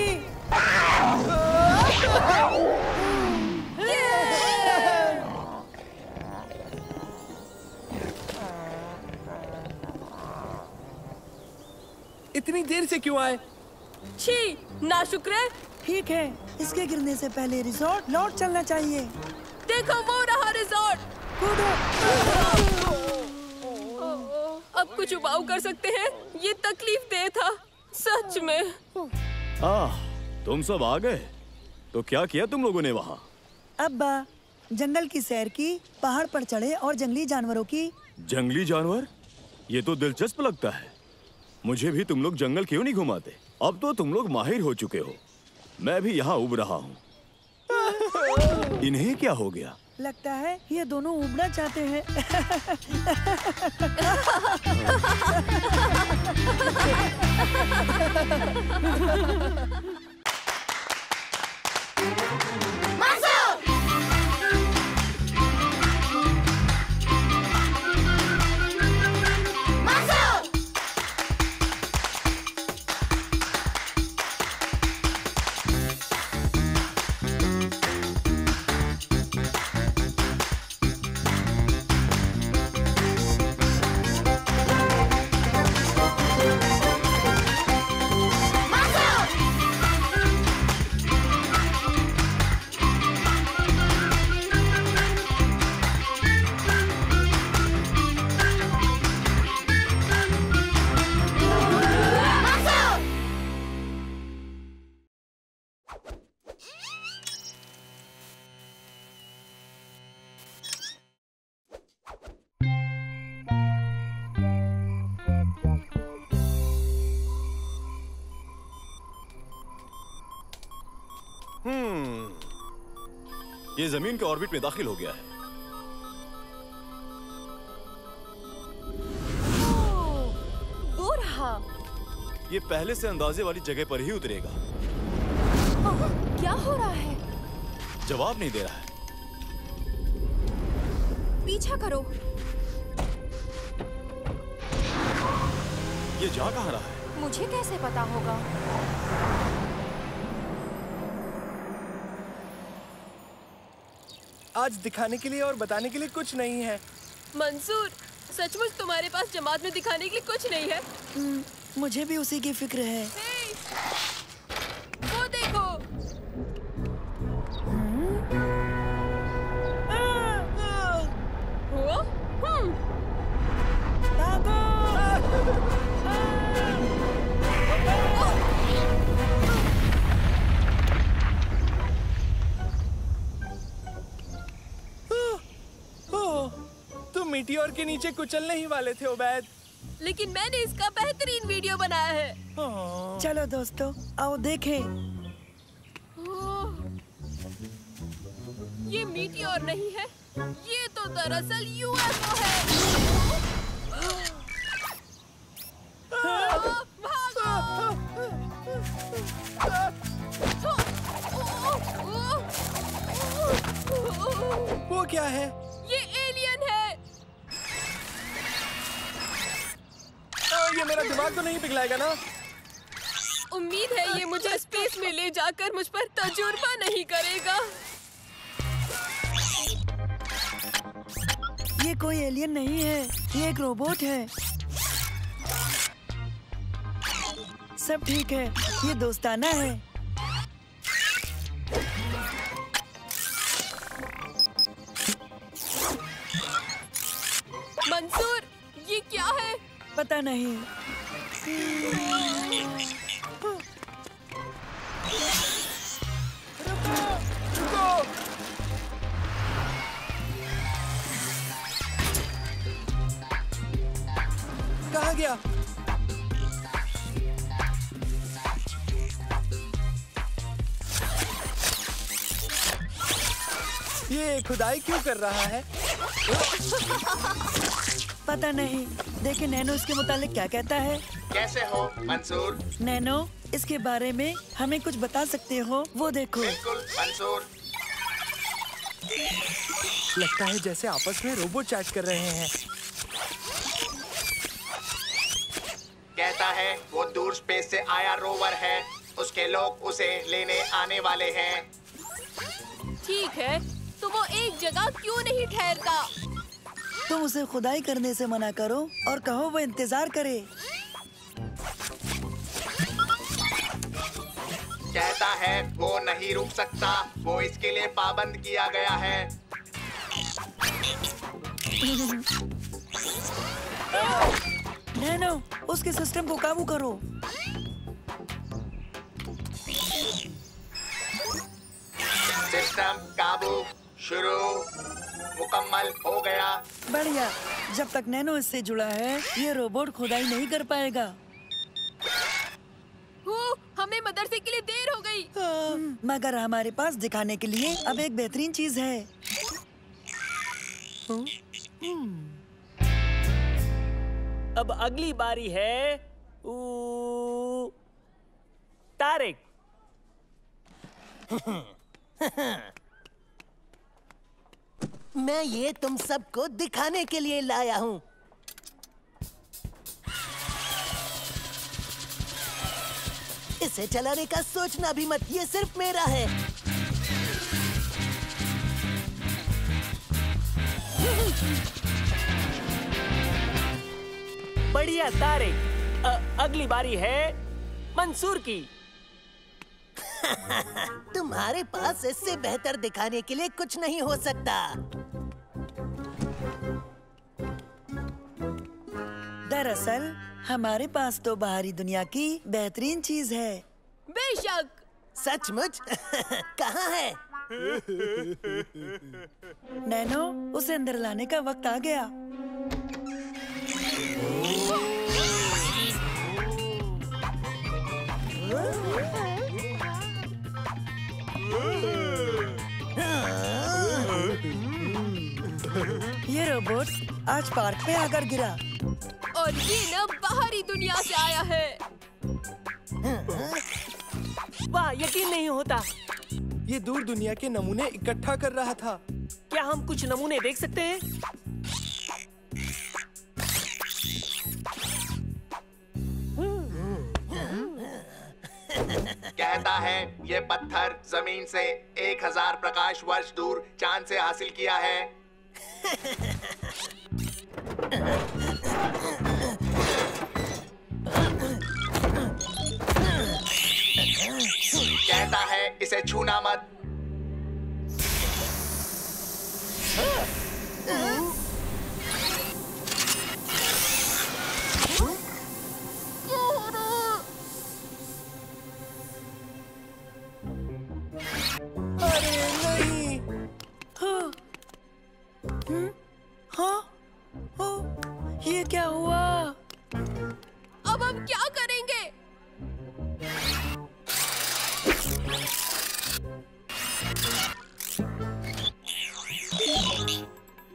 Speaker 4: इतनी देर से क्यों आए?
Speaker 3: छी ना शुक्र
Speaker 2: ठीक है इसके गिरने से पहले रिजॉर्ट लौट चलना चाहिए।
Speaker 3: देखो वो रहा रिजॉर्ट। अब कुछ उबाऊ कर सकते हैं? ये तकलीफ़ दे था सच में।
Speaker 8: आह, तुम सब आ गए। तो क्या किया तुम लोगों ने वहाँ?
Speaker 2: अब्बा जंगल की सैर की पहाड़ पर चढ़े और जंगली जानवरों की।
Speaker 8: जंगली जानवर? ये तो दिलचस्प लगता है। मुझे भी तुम लोग जंगल क्यों नहीं घुमाते? अब तो तुम लोग माहिर हो चुके हो। मैं भी यहाँ उब रहा हूँ। इन्हें क्या हो गया?
Speaker 2: लगता है ये दोनों उबना चाहते हैं। (laughs)
Speaker 8: ये ज़मीन के ऑर्बिट में दाखिल हो गया है।
Speaker 16: वो रहा।
Speaker 8: ये पहले से अंदाजे वाली जगह पर ही उतरेगा।
Speaker 16: क्या हो रहा है?
Speaker 8: जवाब नहीं दे रहा है।
Speaker 16: पीछा करो।
Speaker 8: ये जा कहाँ रहा है?
Speaker 16: मुझे कैसे पता होगा?
Speaker 4: आज दिखाने के लिए और बताने के लिए कुछ नहीं है।
Speaker 3: मंसूर सचमुच तुम्हारे पास जमात में दिखाने के लिए कुछ नहीं है?
Speaker 2: हम्म, मुझे भी उसी की फ़िक्र है।
Speaker 4: नीचे कुचलने ही वाले थे उबैद।
Speaker 3: लेकिन मैंने इसका बेहतरीन वीडियो बनाया है।
Speaker 2: चलो दोस्तों आओ देखें।
Speaker 3: ये मीटियोर नहीं है ये तो दरअसल यूएफओ है। हाँ,
Speaker 4: वो क्या है? मेरा दिमाग तो नहीं पिघलाएगा ना?
Speaker 3: उम्मीद है ये मुझे स्पेस में ले जाकर मुझ पर तजुर्बा नहीं करेगा।
Speaker 2: ये कोई एलियन नहीं है ये एक रोबोट है। सब ठीक है ये दोस्ताना है।
Speaker 3: मंसूर ये क्या है?
Speaker 2: पता नहीं।
Speaker 4: कहाँ गया? ये खुदाई क्यों कर रहा है? (laughs)
Speaker 2: पता नहीं। देखे नैनो इसके मुतालिक क्या कहता है?
Speaker 18: कैसे हो मंसूर?
Speaker 2: नैनो इसके बारे में हमें कुछ बता सकते हो? वो देखो।
Speaker 18: बिल्कुल मंसूर।
Speaker 4: लगता है जैसे आपस में रोबोट चैट कर रहे हैं।
Speaker 18: कहता है वो दूर स्पेस से आया रोवर है। उसके लोग उसे लेने आने वाले हैं।
Speaker 3: ठीक है तो वो एक जगह क्यों नहीं ठहरता?
Speaker 2: तुम उसे खुदाई करने से मना करो और कहो वो इंतज़ार करे।
Speaker 18: कहता है वो नहीं रुक सकता। वो इसके लिए पाबंद किया गया है।
Speaker 2: नैनो उसके सिस्टम को काबू करो।
Speaker 18: सिस्टम काबू शुरू। मुकम्मल हो गया।
Speaker 2: बढ़िया। जब तक नैनो इससे जुड़ा है ये रोबोट खुदाई नहीं कर पाएगा।
Speaker 3: हो, हमें मदरसे के लिए देर हो गई।
Speaker 2: मगर हमारे पास दिखाने के लिए अब एक बेहतरीन चीज़ है।
Speaker 1: अब अगली बारी है तारिक (laughs) (laughs)
Speaker 5: मैं ये तुम सबको दिखाने के लिए लाया हूँ। इसे चलाने का सोचना भी मत ये सिर्फ़ मेरा है।
Speaker 1: बढ़िया तारे। अ- अगली बारी है मंसूर की। (laughs)
Speaker 5: तुम्हारे पास इससे बेहतर दिखाने के लिए कुछ नहीं हो सकता।
Speaker 2: दरअसल हमारे पास तो बाहरी दुनिया की बेहतरीन चीज़ है।
Speaker 3: बेशक।
Speaker 5: सचमुच? (laughs) कहाँ है?
Speaker 2: नैनो उसे अंदर लाने का वक्त आ गया। (laughs) (laughs)
Speaker 5: हाँ?
Speaker 2: रोबोट आज पार्क में आकर गिरा।
Speaker 3: और ये न बाहरी दुनिया से आया है।
Speaker 1: वाह यकीन नहीं होता।
Speaker 4: ये दूर दुनिया के नमूने इकट्ठा कर रहा था।
Speaker 1: क्या हम कुछ नमूने देख सकते हैं?
Speaker 12: कहता है ये पत्थर ज़मीन से एक हज़ार प्रकाश वर्ष दूर चाँद से हासिल किया है। कहता है इसे छूना मत।
Speaker 4: अरे
Speaker 2: हाँ? हाँ, ये क्या हुआ?
Speaker 3: अब हम क्या करेंगे?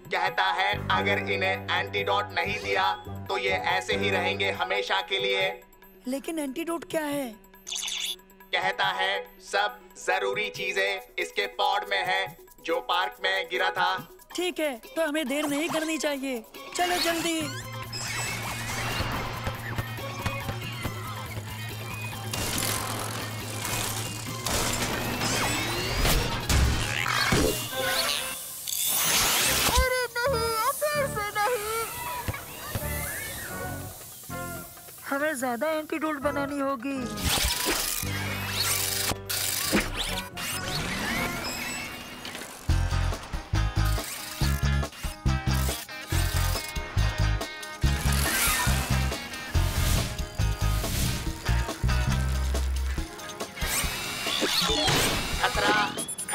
Speaker 12: कहता है अगर इन्हें एंटीडोट नहीं दिया तो ये ऐसे ही रहेंगे हमेशा के लिए।
Speaker 2: लेकिन एंटीडोट क्या है?
Speaker 12: कहता है सब ज़रूरी चीज़ें इसके पॉड में है जो पार्क में गिरा था।
Speaker 2: ठीक है तो हमें देर नहीं करनी चाहिए। चलो जल्दी। हमें ज़्यादा एंटीडोट बनानी होगी।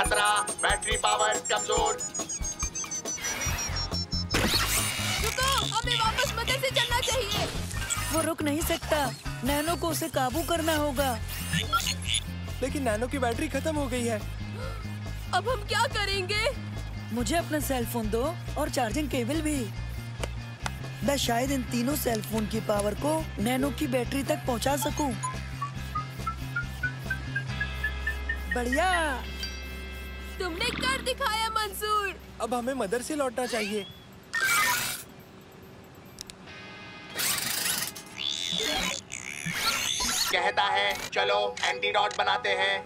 Speaker 12: खतरा बैटरी पावर कमज़ोर।
Speaker 3: रुको हमें वापस मदद से चलना चाहिए।
Speaker 2: वो रुक नहीं सकता। नैनो को उसे काबू करना होगा।
Speaker 4: लेकिन नैनो की बैटरी खत्म हो गई है।
Speaker 3: अब हम क्या करेंगे?
Speaker 2: मुझे अपना सेल फ़ोन दो और चार्जिंग केबल भी। मैं शायद इन तीनों सेल फ़ोन की पावर को नैनो की बैटरी तक पहुँचा सकूँ। बढ़िया!
Speaker 3: तुमने कर दिखाया मंसूर
Speaker 4: अब हमें मदर से लौटना चाहिए।
Speaker 12: कहता है चलो एंटीडोट बनाते हैं।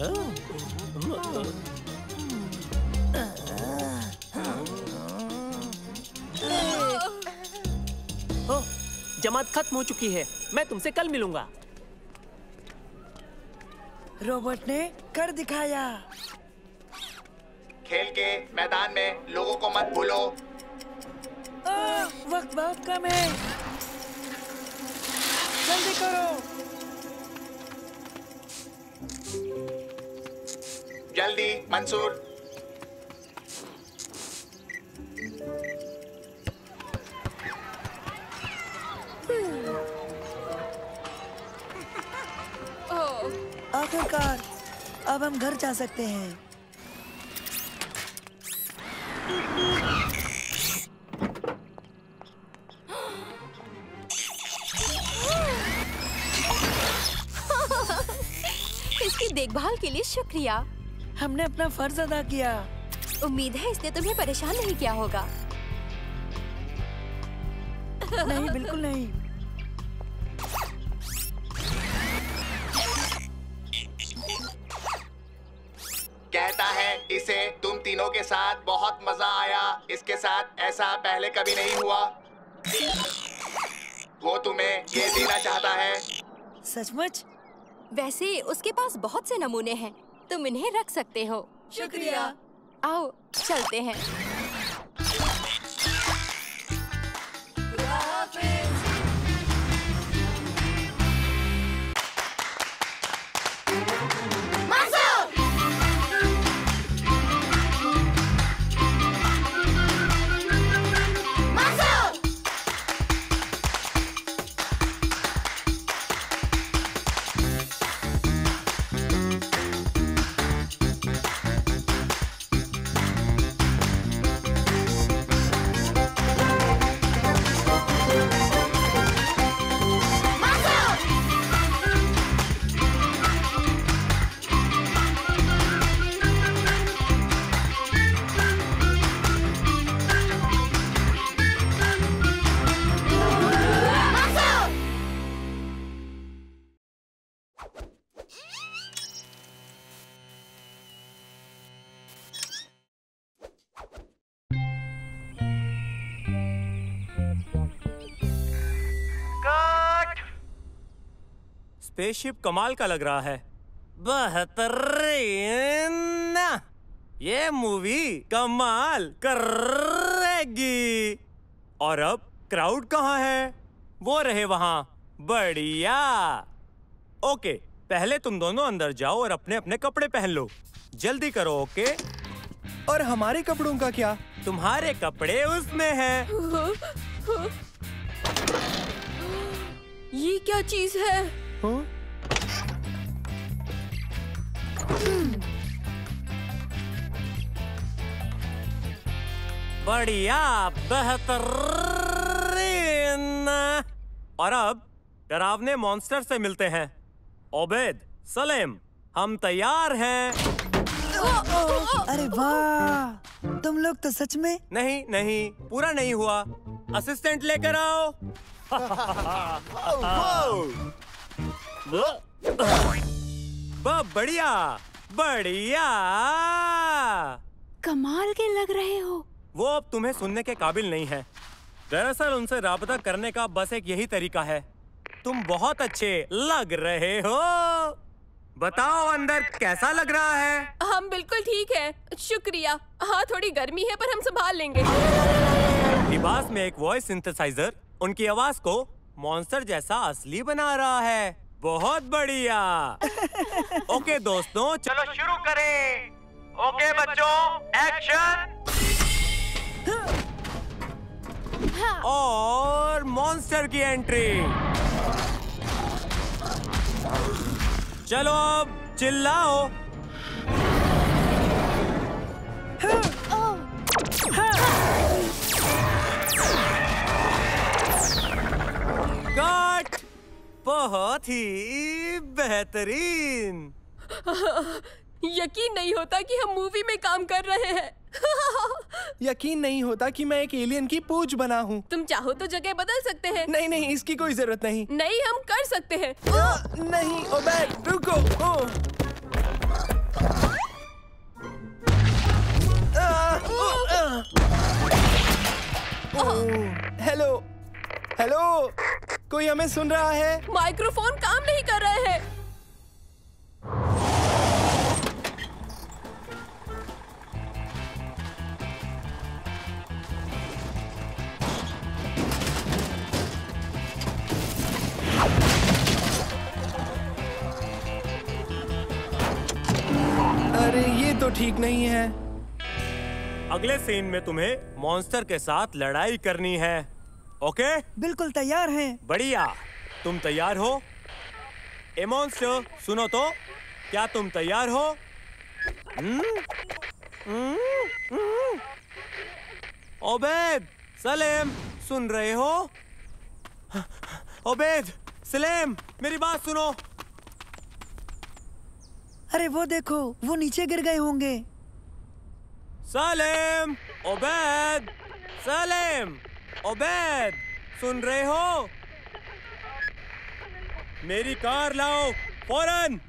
Speaker 1: ओह, जमात खत्म हो चुकी है। मैं तुमसे कल मिलूँगा।
Speaker 2: रोबोट ने कर दिखाया।
Speaker 12: खेल के मैदान में लोगों को मत भूलो।
Speaker 2: आ, वक्त बहुत कम है। जल्दी करो।
Speaker 12: जल्दी मंसूर।
Speaker 2: आखिरकार अब हम घर जा सकते हैं।
Speaker 16: इसकी देखभाल के लिए शुक्रिया।
Speaker 2: हमने अपना फ़र्ज़ अदा किया।
Speaker 16: उम्मीद है इसने तुम्हें परेशान नहीं किया होगा।
Speaker 2: नहीं बिल्कुल नहीं।
Speaker 12: इसके साथ ऐसा पहले कभी नहीं हुआ। वो तुम्हें ये देना चाहता है।
Speaker 2: सचमुच?
Speaker 16: वैसे उसके पास बहुत से नमूने हैं। तुम इन्हें रख सकते हो।
Speaker 3: शुक्रिया।
Speaker 16: आओ चलते हैं।
Speaker 19: स्पेसशिप कमाल का लग रहा है। बेहतरीन। ये मूवी कमाल करेगी। और अब क्राउड कहाँ है? वो रहे वहाँ। बढ़िया। ओके पहले तुम दोनों अंदर जाओ और अपने अपने कपड़े पहन लो। जल्दी करो ओके
Speaker 4: और हमारे कपड़ों का क्या?
Speaker 19: तुम्हारे कपड़े उसमें हैं।
Speaker 3: ये क्या चीज़ है?
Speaker 19: बढ़िया बेहतरीन। और अब डरावने मॉन्स्टर से मिलते हैं। ओबेद सलेम हम तैयार हैं।
Speaker 2: अरे वाह तुम लोग तो सच में
Speaker 19: नहीं नहीं पूरा नहीं हुआ। असिस्टेंट लेकर आओ। (laughs) ब- (laughs) बढ़िया बढ़िया।
Speaker 16: कमाल के लग रहे हो।
Speaker 19: वो अब तुम्हें सुनने के काबिल नहीं है। दरअसल उनसे राबता करने का बस एक यही तरीका है। तुम बहुत अच्छे लग रहे हो। बताओ अंदर कैसा लग रहा है?
Speaker 3: हम बिल्कुल ठीक है। शुक्रिया। हाँ थोड़ी गर्मी है पर हम संभाल लेंगे।
Speaker 19: लिबास में एक वॉइस सिंथेसाइजर उनकी आवाज़ को मॉन्स्टर जैसा असली बना रहा है। बहुत बढ़िया। (laughs) ओके दोस्तों चलो शुरू करें। ओके बच्चों एक्शन और मॉन्स्टर की एंट्री चलो अब चिल्लाओ। कट बहुत ही बेहतरीन।
Speaker 3: यकीन नहीं होता कि हम मूवी में काम कर रहे हैं।
Speaker 4: यकीन नहीं होता कि मैं एक एलियन की पूछ बना हूँ।
Speaker 3: तुम चाहो तो जगह बदल सकते हैं।
Speaker 4: नहीं नहीं इसकी कोई ज़रूरत नहीं।
Speaker 3: नहीं हम कर सकते हैं।
Speaker 4: नहीं ओबेद रुको ओ। आ, ओ, आ। ओ, हेलो हेलो कोई हमें सुन रहा है?
Speaker 3: माइक्रोफोन काम नहीं कर रहे हैं।
Speaker 4: अरे ये तो ठीक नहीं है।
Speaker 19: अगले सीन में तुम्हें मॉन्स्टर के साथ लड़ाई करनी है। ओके?
Speaker 2: बिल्कुल तैयार हैं।
Speaker 19: बढ़िया। तुम तैयार हो? ए मॉन्स्टर सुनो तो। क्या तुम तैयार हो? हम्म? हम्म? ओबेद सलेम सुन रहे हो? ओबेद सलेम मेरी बात सुनो।
Speaker 2: अरे वो देखो वो नीचे गिर गए होंगे।
Speaker 19: Salem Obed Salem. ओबेद सुन रहे हो? मेरी कार लाओ फ़ौरन!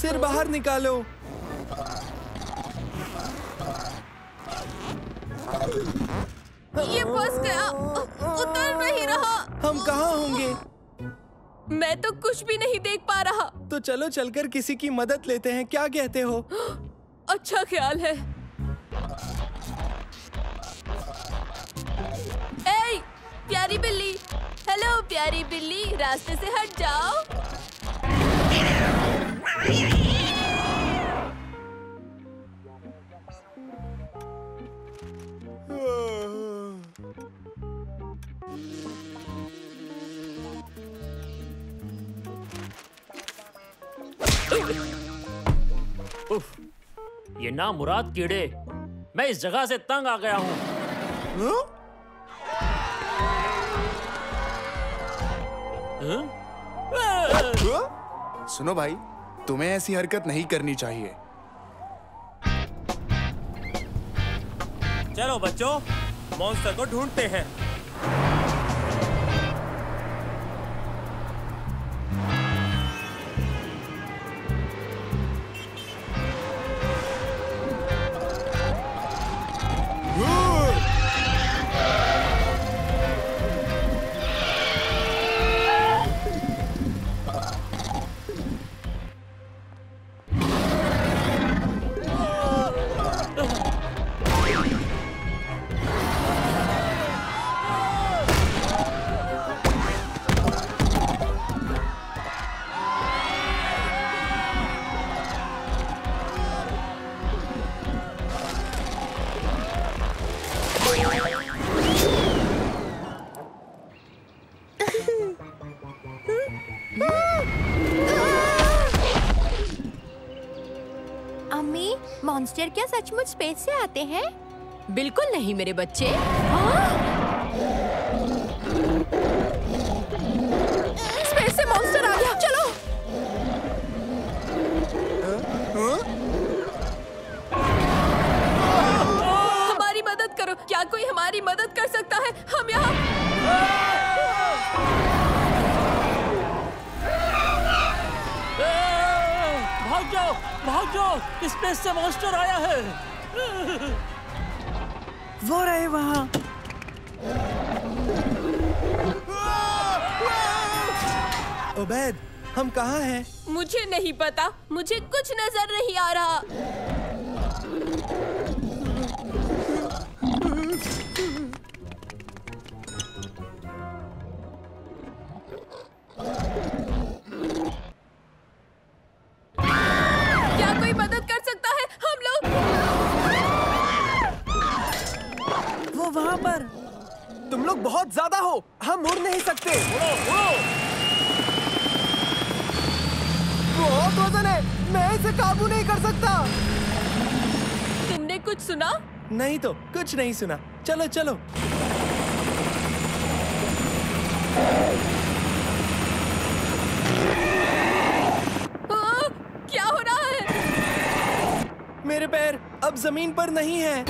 Speaker 4: सिर बाहर निकालो।
Speaker 3: ये फंस गया। उतर नहीं रहा।
Speaker 4: हम कहाँ होंगे?
Speaker 3: मैं तो कुछ भी नहीं देख पा रहा।
Speaker 4: तो चलो चलकर किसी की मदद लेते हैं। क्या कहते हो?
Speaker 3: अच्छा ख्याल है। ए, प्यारी बिल्ली। हेलो प्यारी बिल्ली। रास्ते से हट जाओ।
Speaker 10: उफ, ये ना मुराद कीड़े। मैं इस जगह से तंग आ गया हूँ।
Speaker 15: सुनो भाई तुम्हें ऐसी हरकत नहीं करनी चाहिए।
Speaker 19: चलो बच्चों मॉन्स्टर को ढूंढते हैं।
Speaker 16: क्या सचमुच स्पेस से आते हैं?
Speaker 3: बिल्कुल नहीं मेरे बच्चे।
Speaker 16: स्पेस
Speaker 10: स्पेस से मॉन्स्टर आया है।
Speaker 2: वो रहे वहाँ।
Speaker 4: उबैद हम कहाँ हैं?
Speaker 3: मुझे नहीं पता। मुझे कुछ नज़र नहीं आ रहा। कुछ
Speaker 4: नहीं सुना। चलो चलो।
Speaker 3: आ, क्या हो रहा है?
Speaker 4: मेरे पैर अब ज़मीन पर नहीं है।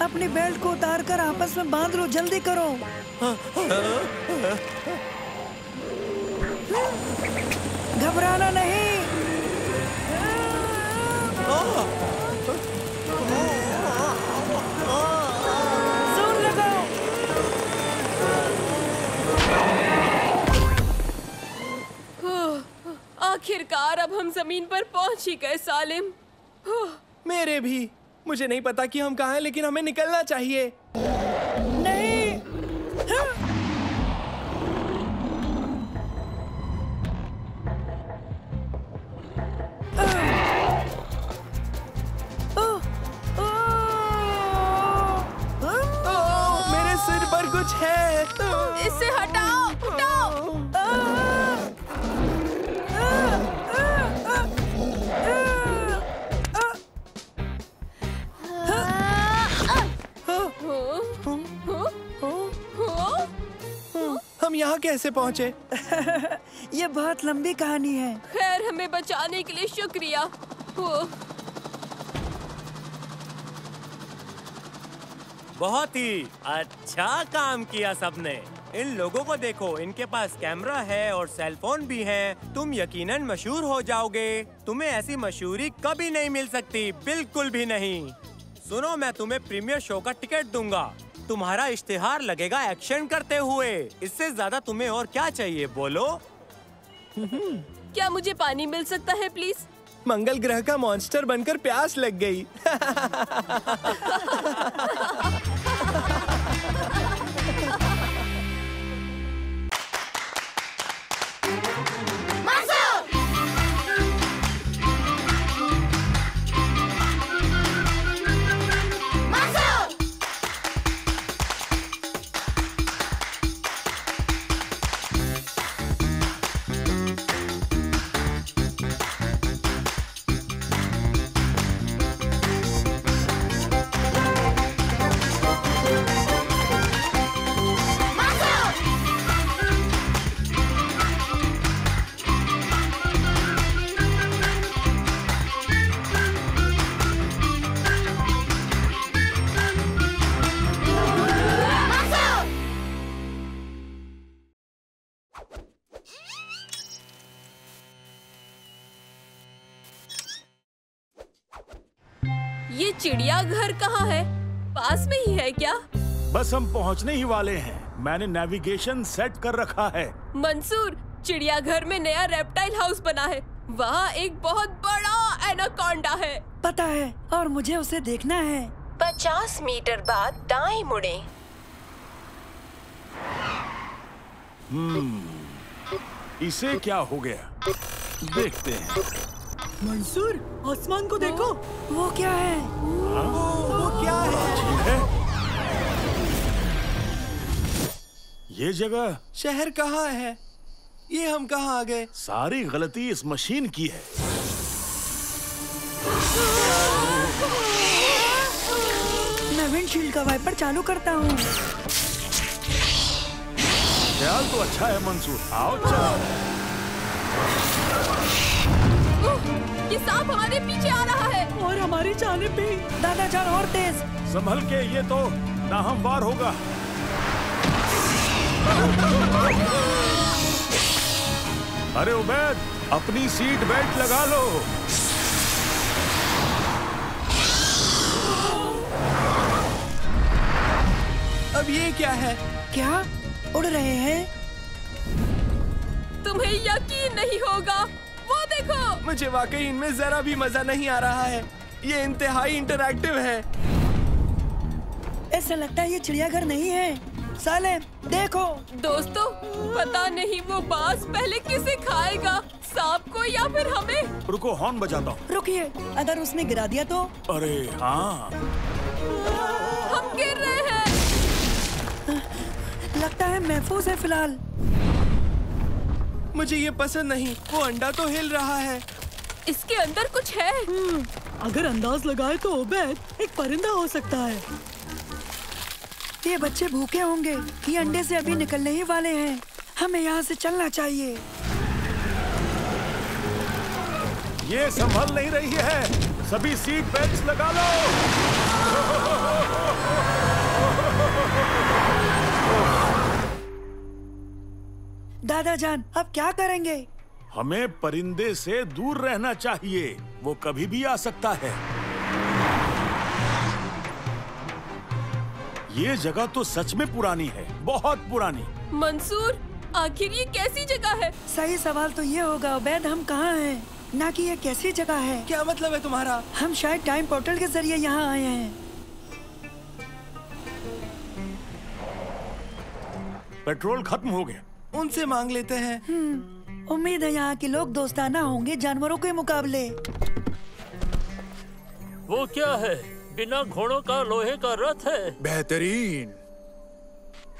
Speaker 2: अपने बेल्ट को उतार कर आपस में बाँध लो जल्दी करो। घबराना नहीं। ज़ोर लगाओ
Speaker 3: ओह, आखिरकार अब हम ज़मीन पर पहुँच ही गए, सालिम।
Speaker 4: मेरे भी। मुझे नहीं पता कि हम कहाँ हैं, लेकिन हमें निकलना चाहिए। यहाँ कैसे पहुँचे? (laughs)
Speaker 2: ये बहुत लंबी कहानी है।
Speaker 3: खैर हमें बचाने के लिए शुक्रिया।
Speaker 19: बहुत ही अच्छा काम किया सबने। इन लोगों को देखो इनके पास कैमरा है और सेल फ़ोन भी है। तुम यकीनन मशहूर हो जाओगे। तुम्हें ऐसी मशहूरी कभी नहीं मिल सकती बिल्कुल भी नहीं। सुनो मैं तुम्हें प्रीमियर शो का टिकट दूँगा। तुम्हारा इश्तेहार लगेगा एक्शन करते हुए। इससे ज़्यादा तुम्हें और क्या चाहिए बोलो?
Speaker 3: क्या मुझे पानी मिल सकता है प्लीज़
Speaker 4: मंगल ग्रह का मॉन्स्टर बनकर प्यास लग गई। (laughs)
Speaker 20: बस हम पहुँचने ही वाले हैं। मैंने नेविगेशन सेट कर रखा है।
Speaker 3: मंसूर चिड़ियाघर में नया रेप्टाइल हाउस बना है। वहाँ एक बहुत बड़ा एनाकोंडा है।
Speaker 2: पता है और मुझे उसे देखना है।
Speaker 3: पचास मीटर बाद दाएँ मुड़े।
Speaker 20: हम्म इसे क्या हो गया? देखते हैं।
Speaker 11: मंसूर आसमान को देखो।
Speaker 2: वो क्या है?
Speaker 4: वो क्या है।
Speaker 20: ये जगह
Speaker 4: शहर कहाँ है? ये हम कहाँ आ गए?
Speaker 20: सारी गलती इस मशीन की है।
Speaker 2: मैं विंडशील्ड का वाइपर चालू करता हूँ।
Speaker 20: ख्याल तो अच्छा है मंसूर। आओ चलो।
Speaker 3: ये सांप हमारे पीछे आ रहा है।
Speaker 11: और हमारी जाने पे
Speaker 2: दादा जान और तेज।
Speaker 20: संभल के ये तो नाहमवार होगा। अरे उबैद अपनी सीट बेल्ट लगा लो।
Speaker 4: अब ये क्या है?
Speaker 2: क्या? उड़ रहे हैं?
Speaker 3: तुम्हें यकीन नहीं होगा। वो देखो।
Speaker 4: मुझे वाकई इनमें जरा भी मज़ा नहीं आ रहा है। ये इंतहाई इंटरैक्टिव है।
Speaker 2: ऐसा लगता है ये चिड़ियाघर नहीं है। साले देखो।
Speaker 3: दोस्तों पता नहीं वो बास पहले किसे खाएगा सांप को या फिर हमें?
Speaker 20: रुको हॉर्न बजाता हूँ।
Speaker 2: रुकिए अगर उसने गिरा दिया तो?
Speaker 20: अरे हाँ।
Speaker 3: हम गिर रहे हैं।
Speaker 2: लगता है महफूज है फ़िलहाल।
Speaker 4: मुझे ये पसंद नहीं वो अंडा तो हिल रहा है।
Speaker 3: इसके अंदर कुछ है।
Speaker 11: अगर अंदाज लगाए तो ओबैद एक परिंदा हो सकता है।
Speaker 2: ये बच्चे भूखे होंगे ये अंडे से अभी निकलने ही वाले हैं। हमें यहाँ से चलना चाहिए।
Speaker 20: ये संभल नहीं रही है। सभी सीट बेल्ट लगा लो।
Speaker 2: दादा जान अब क्या करेंगे?
Speaker 20: हमें परिंदे से दूर रहना चाहिए। वो कभी भी आ सकता है। ये जगह तो सच में पुरानी है बहुत पुरानी।
Speaker 3: मंसूर आखिर ये कैसी जगह है?
Speaker 2: सही सवाल तो ये होगा उबैद हम कहाँ हैं? ना कि ये कैसी जगह है।
Speaker 4: क्या मतलब है तुम्हारा?
Speaker 2: हम शायद टाइम पोर्टल के ज़रिए यहाँ आए हैं।
Speaker 20: पेट्रोल खत्म हो गया।
Speaker 4: उनसे मांग लेते हैं।
Speaker 2: हम्म, उम्मीद है यहाँ के लोग दोस्ताना होंगे जानवरों के मुकाबले।
Speaker 10: वो क्या है? बिना घोड़ों का लोहे का रथ है।
Speaker 6: बेहतरीन।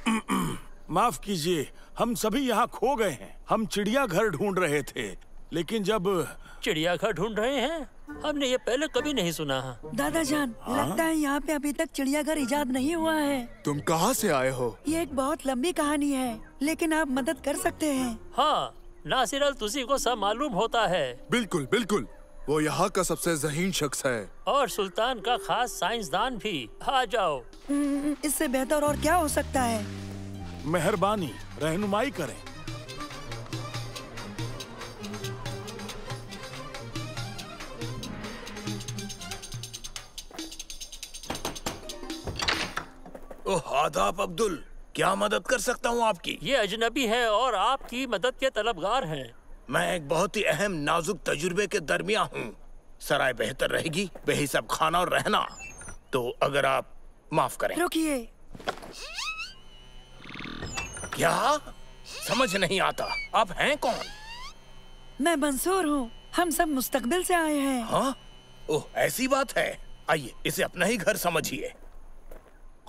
Speaker 6: (clears throat)
Speaker 20: माफ़ कीजिए हम सभी यहाँ खो गए हैं। हम चिड़ियाघर ढूंढ रहे थे लेकिन जब
Speaker 10: चिड़ियाघर ढूंढ रहे हैं? हमने ये पहले कभी नहीं सुना।
Speaker 2: दादा जान लगता है यहाँ पे अभी तक चिड़ियाघर इजाद नहीं हुआ है।
Speaker 6: तुम कहाँ से आए हो?
Speaker 2: ये एक बहुत लंबी कहानी है लेकिन आप मदद कर सकते हैं।
Speaker 10: हाँ नासिर अल तुसी को सब मालूम होता है।
Speaker 6: बिल्कुल बिल्कुल। वो यहाँ का सबसे जहीन शख्स है।
Speaker 10: और सुल्तान का खास साइंसदान भी। आ जाओ।
Speaker 2: हम्म, इससे बेहतर और क्या हो सकता है?
Speaker 20: मेहरबानी रहनुमाई करें।
Speaker 21: आदाब अब्दुल क्या मदद कर सकता हूँ आपकी?
Speaker 10: ये अजनबी है और आपकी मदद के तलबगार हैं।
Speaker 21: मैं एक बहुत ही अहम नाजुक तजुर्बे के दरमिया हूँ। सराय बेहतर रहेगी वही सब खाना और रहना। तो अगर आप माफ़ करें।
Speaker 2: रुकिए।
Speaker 21: क्या? समझ नहीं आता। आप हैं कौन?
Speaker 2: मैं मंसूर हूँ। हम सब मुस्तकबिल से आए हैं।
Speaker 21: हाँ? ओह ऐसी बात है। आइए इसे अपना ही घर समझिए।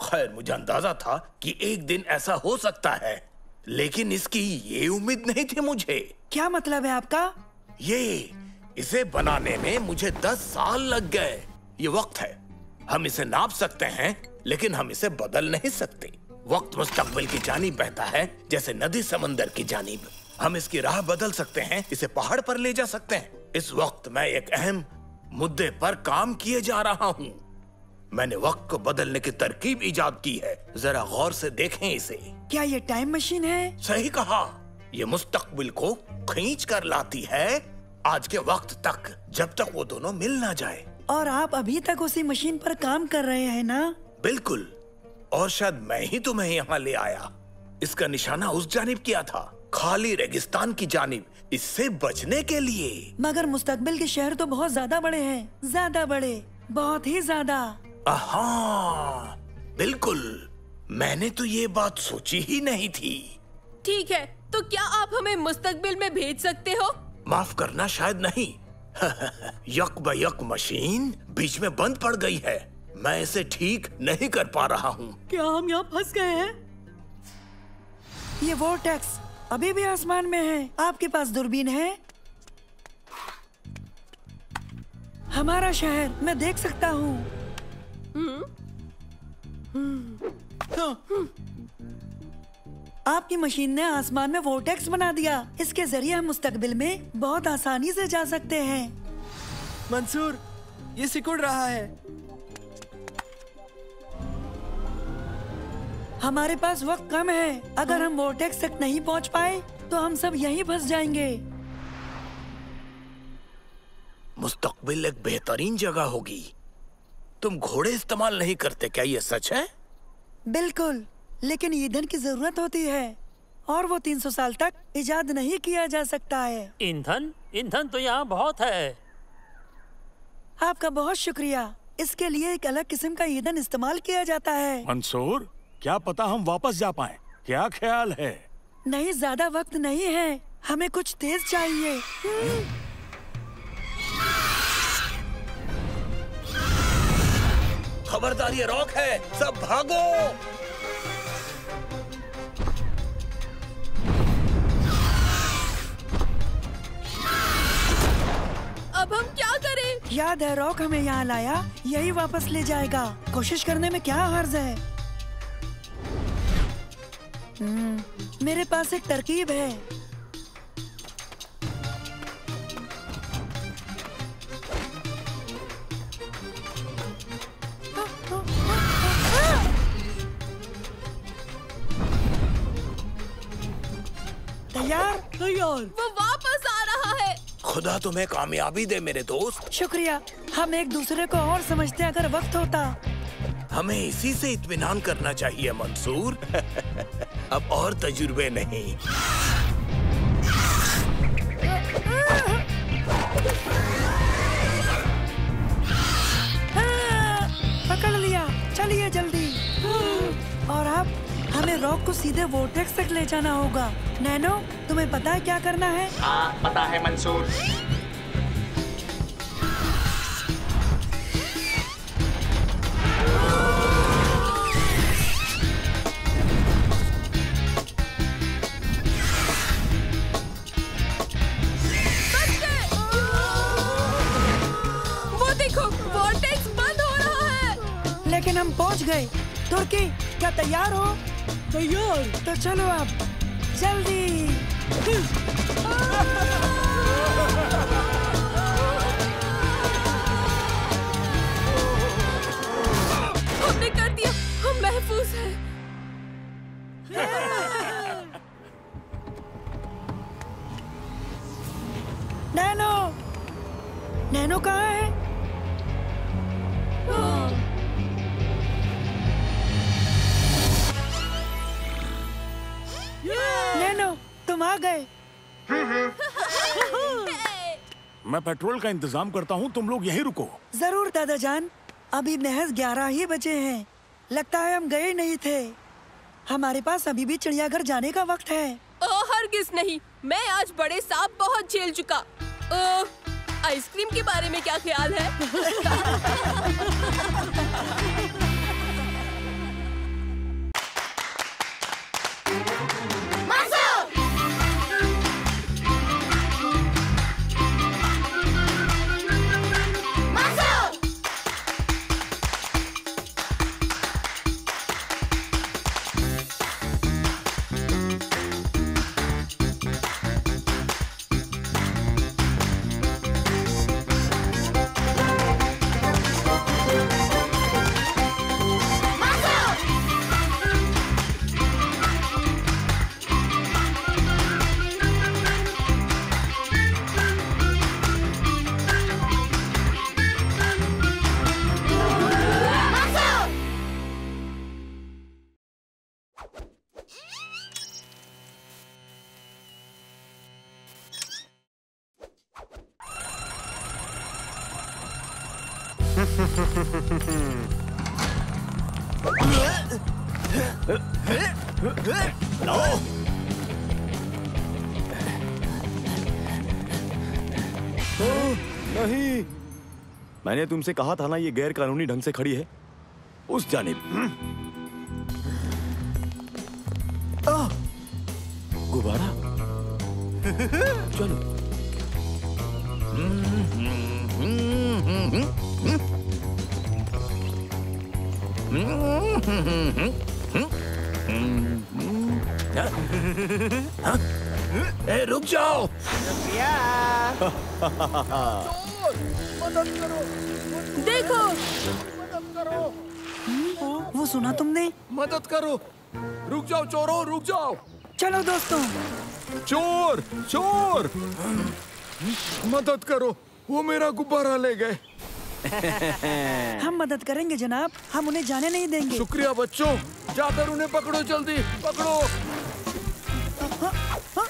Speaker 21: खैर मुझे अंदाज़ा था कि एक दिन ऐसा हो सकता है। लेकिन इसकी ये उम्मीद नहीं थी मुझे।
Speaker 2: क्या मतलब है आपका?
Speaker 21: ये इसे बनाने में मुझे दस साल लग गए। ये वक्त है। हम इसे नाप सकते हैं लेकिन हम इसे बदल नहीं सकते। वक्त मुस्तकबिल की जानी बहता है जैसे नदी समंदर की जानीब। हम इसकी राह बदल सकते हैं इसे पहाड़ पर ले जा सकते हैं। इस वक्त मैं एक अहम मुद्दे पर काम किए जा रहा हूँ। मैंने वक्त को बदलने की तरकीब इजाद की है। जरा गौर से देखें इसे।
Speaker 2: क्या ये टाइम मशीन है?
Speaker 21: सही कहा। ये मुस्तकबिल को खींच कर लाती है आज के वक्त तक जब तक वो दोनों मिल ना जाए।
Speaker 2: और आप अभी तक उसी मशीन पर काम कर रहे हैं ना?
Speaker 21: बिल्कुल। और शायद मैं ही तुम्हें यहाँ ले आया। इसका निशाना उस जानिब किया था खाली रेगिस्तान की जानिब इससे बचने के लिए।
Speaker 2: मगर मुस्तकबिल के शहर तो बहुत ज़्यादा बड़े हैं। ज़्यादा बड़े बहुत ही ज़्यादा।
Speaker 21: बिल्कुल। मैंने तो ये बात सोची ही नहीं थी।
Speaker 3: ठीक है तो क्या आप हमें मुस्तकबिल में भेज सकते हो?
Speaker 21: माफ़ करना शायद नहीं। (laughs) यक ब यक मशीन बीच में बंद पड़ गई है। मैं इसे ठीक नहीं कर पा रहा हूँ।
Speaker 11: क्या हम यहाँ फंस गए हैं?
Speaker 2: ये वो टैक्स अभी भी आसमान में है। आपके पास दूरबीन है? हमारा शहर मैं देख सकता हूँ। आपकी मशीन ने आसमान में वोटेक्स बना दिया। इसके ज़रिए हम मुस्तकबिल में बहुत आसानी से जा सकते हैं।
Speaker 4: मंसूर ये सिकुड़ रहा है।
Speaker 2: हमारे पास वक्त कम है। अगर हम वोटेक्स तक नहीं पहुँच पाए तो हम सब यहीं फंस जाएँगे।
Speaker 21: मुस्तकबिल एक बेहतरीन जगह होगी। तुम घोड़े इस्तेमाल नहीं करते क्या? ये सच है?
Speaker 2: बिल्कुल। लेकिन ईंधन की ज़रूरत होती है। और वो 300 साल तक इजाद नहीं किया जा सकता है।
Speaker 10: ईंधन? ईंधन तो यहाँ बहुत है।
Speaker 2: आपका बहुत शुक्रिया। इसके लिए एक अलग किस्म का ईंधन इस्तेमाल किया जाता है।
Speaker 20: मंसूर क्या पता हम वापस जा पाए? क्या ख्याल है?
Speaker 2: नहीं ज़्यादा वक्त नहीं है। हमें कुछ तेज चाहिए।
Speaker 21: खबरदार ये रॉक है सब भागो।
Speaker 3: अब हम क्या करें?
Speaker 2: याद है रॉक हमें यहाँ लाया यही वापस ले जाएगा। कोशिश करने में क्या हर्ज है? हम्म, मेरे पास एक तरकीब है।
Speaker 3: वो वापस आ रहा है।
Speaker 21: खुदा तुम्हें कामयाबी दे मेरे दोस्त।
Speaker 2: शुक्रिया। हम एक दूसरे को और समझते अगर वक्त होता।
Speaker 21: हमें इसी से इतमान करना चाहिए मंसूर। (laughs) अब और तजुर्बे नहीं। (laughs) (laughs)
Speaker 2: हमें रॉक को सीधे वोटेक्स तक ले जाना होगा। नैनो तुम्हें पता है क्या करना है?
Speaker 18: हाँ पता है मंसूर।
Speaker 3: वो देखो वोर्टेक्स बंद हो रहा है।
Speaker 2: लेकिन हम पहुँच गए। तुर्की क्या तैयार हो?
Speaker 11: तैयार
Speaker 2: तो चलो आप जल्दी।
Speaker 3: हमने कर दिया हम महफूज हैं।
Speaker 2: नैनो नैनो कहाँ है? गए। (laughs)
Speaker 20: मैं पेट्रोल का इंतज़ाम करता हूँ तुम लोग यहीं रुको।
Speaker 2: ज़रूर दादा जान अभी महज ग्यारह ही बजे हैं। लगता है हम गए नहीं थे। हमारे पास अभी भी चिड़ियाघर जाने का वक्त है।
Speaker 3: ओ हरगिज नहीं मैं आज बड़े सांप बहुत झेल चुका। आइसक्रीम के बारे में क्या ख्याल है? (laughs)
Speaker 8: नहीं मैंने तुमसे कहा था ना ये गैर कानूनी ढंग से खड़ी है। उस जानिब गुब्बारा? चलो।
Speaker 21: ए रुक जाओ। (laughs)
Speaker 3: देखो।
Speaker 2: वो सुना तुमने?
Speaker 6: मदद करो। रुक जाओ चोरों रुक जाओ।
Speaker 2: चलो दोस्तों।
Speaker 6: चोर चोर। मदद करो। वो मेरा गुब्बारा ले गए। (laughs)
Speaker 2: हम मदद करेंगे जनाब। हम उन्हें जाने नहीं देंगे।
Speaker 6: शुक्रिया बच्चों। जाकर उन्हें पकड़ो जल्दी। पकड़ो।
Speaker 9: हाँ?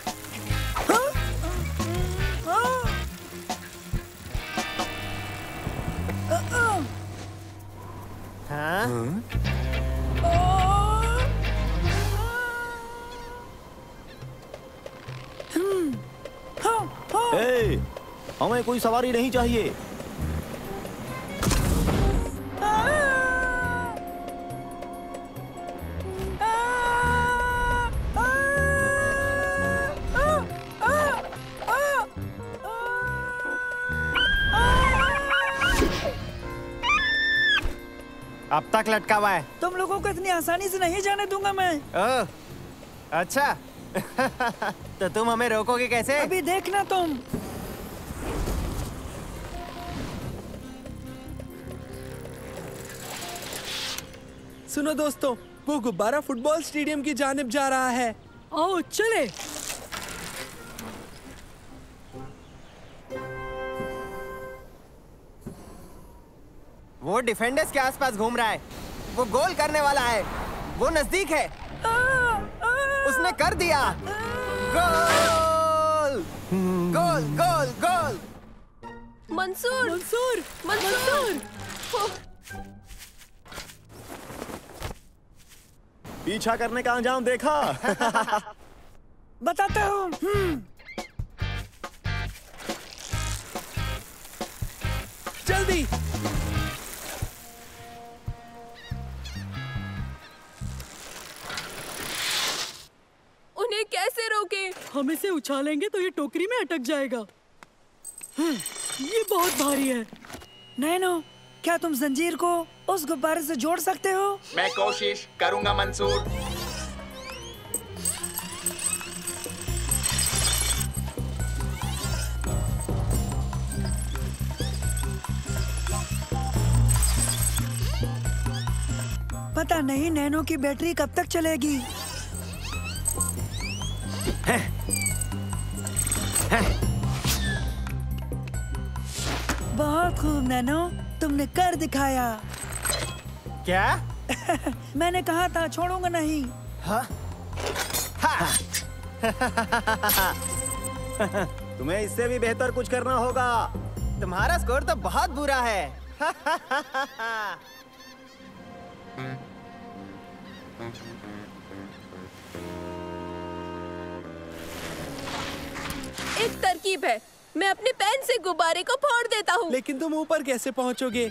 Speaker 8: ए, हमें कोई सवारी नहीं चाहिए।
Speaker 9: अब तक लटका हुआ है।
Speaker 2: तुम लोगों को इतनी आसानी से नहीं जाने दूँगा मैं।
Speaker 9: ओह, अच्छा। (laughs) तो तुम हमें रोकोगे कैसे?
Speaker 2: अभी देखना तुम।
Speaker 4: सुनो दोस्तों वो गुब्बारा फुटबॉल स्टेडियम की जानब जा रहा है।
Speaker 11: आओ चले।
Speaker 9: वो डिफेंडर्स के आसपास घूम रहा है। वो गोल करने वाला है। वो नज़दीक है। उसने कर दिया। गोल गोल गोल गोल
Speaker 3: मंसूर!
Speaker 11: मंसूर!
Speaker 3: मंसूर!
Speaker 8: पीछा करने का अंजाम देखा। (laughs)
Speaker 2: बताता हूँ। हम्म,
Speaker 4: जल्दी।
Speaker 3: उन्हें कैसे रोके?
Speaker 11: हम इसे उछालेंगे तो ये टोकरी में अटक जाएगा। हम्म, ये बहुत भारी है।
Speaker 2: नैनो क्या तुम जंजीर को उस गुब्बारे से जोड़ सकते हो?
Speaker 18: मैं कोशिश करूँगा मंसूर।
Speaker 2: पता नहीं नैनो की बैटरी कब तक चलेगी। बहुत खूब नैनो। तुमने कर दिखाया।
Speaker 9: क्या? (laughs)
Speaker 2: मैंने कहा था छोड़ूँगा नहीं।
Speaker 9: हाँ?
Speaker 8: तुम्हें इससे भी बेहतर कुछ करना होगा।
Speaker 9: तुम्हारा स्कोर तो बहुत बुरा है। (laughs)
Speaker 3: एक तरकीब है। मैं अपने पेन से गुब्बारे को फोड़ देता हूँ।
Speaker 4: लेकिन तुम ऊपर कैसे पहुँचोगे?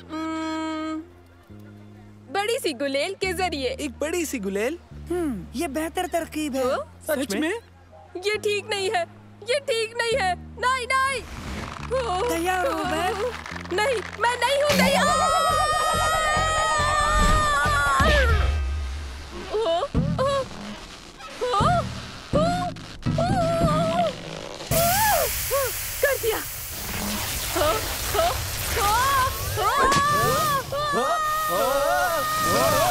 Speaker 3: बड़ी सी गुलेल के ज़रिए।
Speaker 4: एक बड़ी सी गुलेल?
Speaker 2: हम्म ये बेहतर तरकीब है।
Speaker 4: सच में?
Speaker 3: ये ठीक नहीं है। ये ठीक नहीं है। नहीं नहीं।
Speaker 2: तैयार हो,
Speaker 3: ओ, नहीं मैं नहीं हूँ तैयार। ओ, ओ, ओ,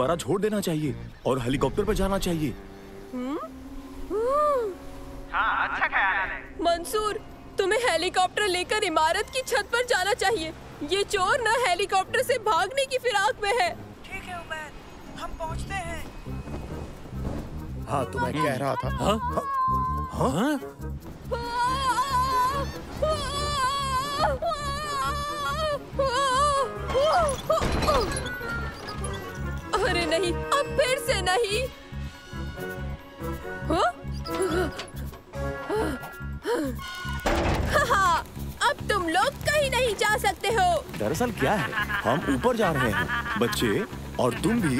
Speaker 8: गुब्बारा छोड़ देना चाहिए और हेलीकॉप्टर पर जाना चाहिए।
Speaker 3: हाँ, अच्छा ख्याल है। मंसूर तुम्हें हेलीकॉप्टर लेकर इमारत की छत पर जाना चाहिए। ये चोर न हेलीकॉप्टर से भागने की फिराक में है।
Speaker 2: ठीक है उबैद हम पहुँचते हैं।
Speaker 6: हाँ तो मैं कह रहा था।
Speaker 10: हाँ?
Speaker 6: हाँ? हाँ?
Speaker 3: नहीं अब फिर से नहीं। हाँ? हाँ, अब तुम लोग कहीं नहीं जा सकते हो।
Speaker 8: दरअसल क्या है? हम ऊपर जा रहे हैं। बच्चे और तुम भी।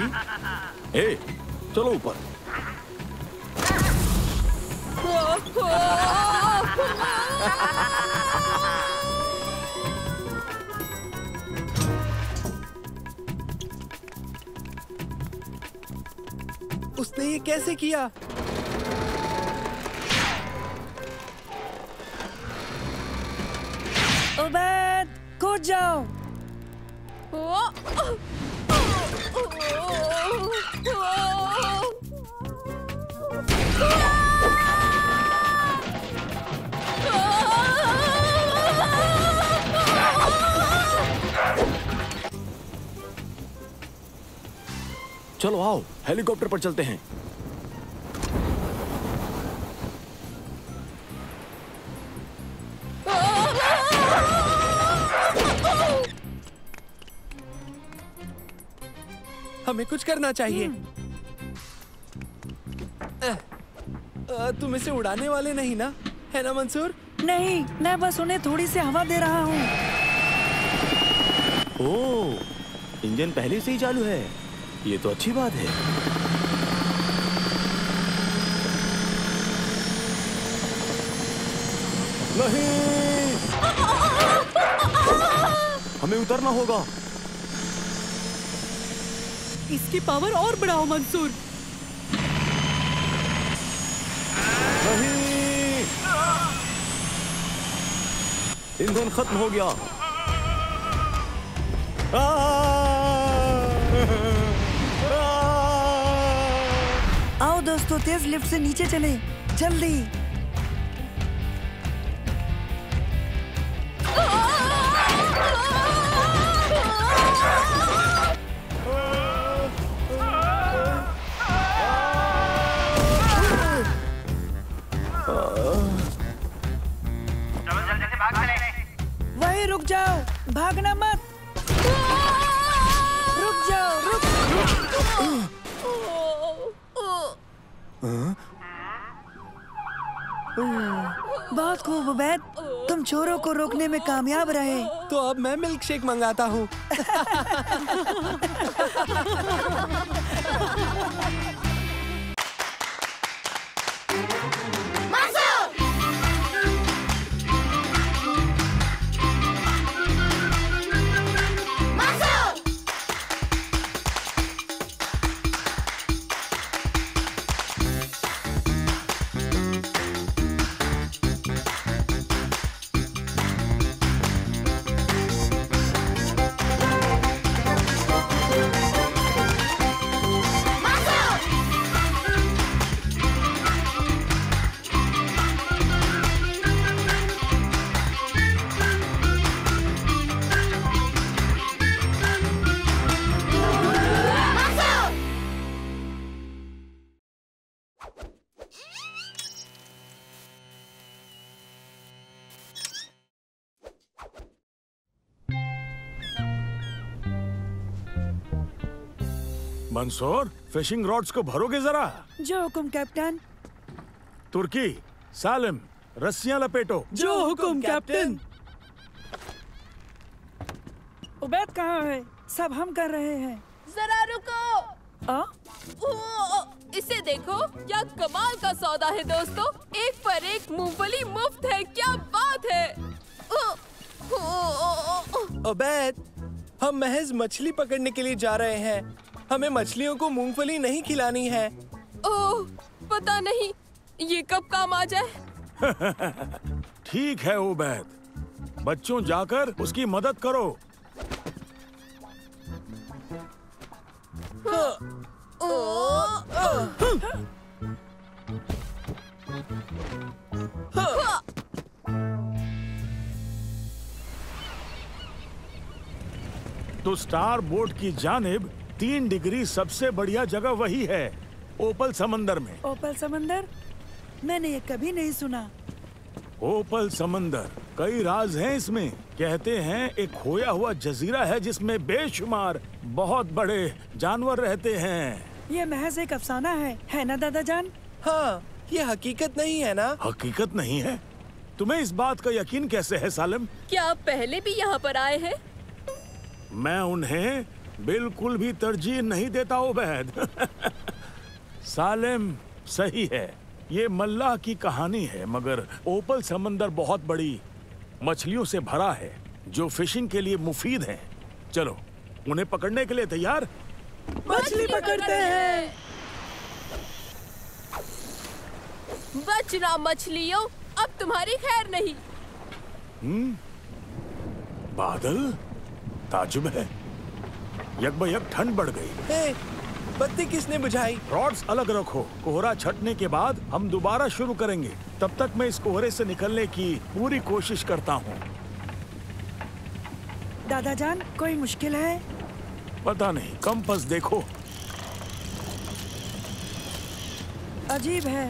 Speaker 8: ए चलो ऊपर।
Speaker 4: कैसे किया?
Speaker 2: उबैद कूद जाओ।
Speaker 8: चलो आओ हेलीकॉप्टर पर चलते हैं।
Speaker 4: करना चाहिए। अ, तुम इसे उड़ाने वाले नहीं ना? है ना मंसूर?
Speaker 2: नहीं मैं बस उन्हें थोड़ी सी हवा दे रहा हूँ।
Speaker 8: ओ इंजन पहले से ही चालू है। ये तो अच्छी बात है। नहीं। (laughs) हमें उतरना होगा।
Speaker 11: इसकी पावर और बढ़ाओ मंसूर।
Speaker 8: नहीं। ईंधन खत्म हो गया।
Speaker 2: आओ दोस्तों तेज लिफ्ट से नीचे चले। जल्दी। में कामयाब रहे।
Speaker 4: तो अब मैं मिल्क शेक मंगाता हूँ। (laughs)
Speaker 20: मंसूर फिशिंग रॉड्स को भरोगे जरा।
Speaker 2: जो हुकुम कैप्टन।
Speaker 20: तुर्की सालिम रस्सियाँ लपेटो।
Speaker 11: जो हुकुम कैप्टन।
Speaker 2: उबैद कहाँ है? सब हम कर रहे हैं।
Speaker 3: जरा रुको।
Speaker 2: आ?
Speaker 3: ओ, इसे देखो क्या कमाल का सौदा है दोस्तों। एक पर एक मूंगफली मुफ़्त है क्या बात है। ओ, ओ, ओ, ओ,
Speaker 4: ओबैद हम महज मछली पकड़ने के लिए जा रहे हैं। हमें मछलियों को मूंगफली नहीं खिलानी है।
Speaker 3: ओ, पता नहीं ये कब काम आ जाए? (laughs)
Speaker 20: ठीक है उबैद। बच्चों जाकर उसकी मदद करो। तो स्टार बोर्ड की जानिब तीन डिग्री सबसे बढ़िया जगह वही है ओपल समंदर में।
Speaker 2: ओपल समंदर? मैंने ये कभी नहीं सुना।
Speaker 20: ओपल समंदर कई राज हैं इसमें। कहते हैं एक खोया हुआ जजीरा है जिसमें बेशुमार बहुत बड़े जानवर रहते हैं।
Speaker 2: ये महज एक अफसाना है है ना दादा जान
Speaker 4: हाँ ये हकीकत नहीं है ना?
Speaker 20: हकीकत नहीं है? तुम्हें इस बात का यकीन कैसे है सालम?
Speaker 3: क्या आप पहले भी यहाँ पर आए हैं?
Speaker 20: मैं उन्हें बिल्कुल भी तरजीह नहीं देता उबैद (laughs) सालिम सही है। ये मल्लाह की कहानी है मगर ओपल समंदर बहुत बड़ी मछलियों से भरा है जो फिशिंग के लिए मुफीद है। चलो उन्हें पकड़ने के लिए तैयार?
Speaker 2: मछली पकड़ते हैं।
Speaker 3: बचना मछलियों अब तुम्हारी खैर नहीं।
Speaker 20: हम्म बादल ताजुब है। यकबयक ठंड बढ़ गई।
Speaker 4: ए, बत्ती किसने बुझाई?
Speaker 20: रॉड्स अलग रखो। कोहरा छटने के बाद हम दोबारा शुरू करेंगे। तब तक मैं इस कोहरे से निकलने की पूरी कोशिश करता हूँ।
Speaker 2: दादा जान कोई मुश्किल है?
Speaker 20: पता नहीं। कंपस देखो।
Speaker 2: अजीब है।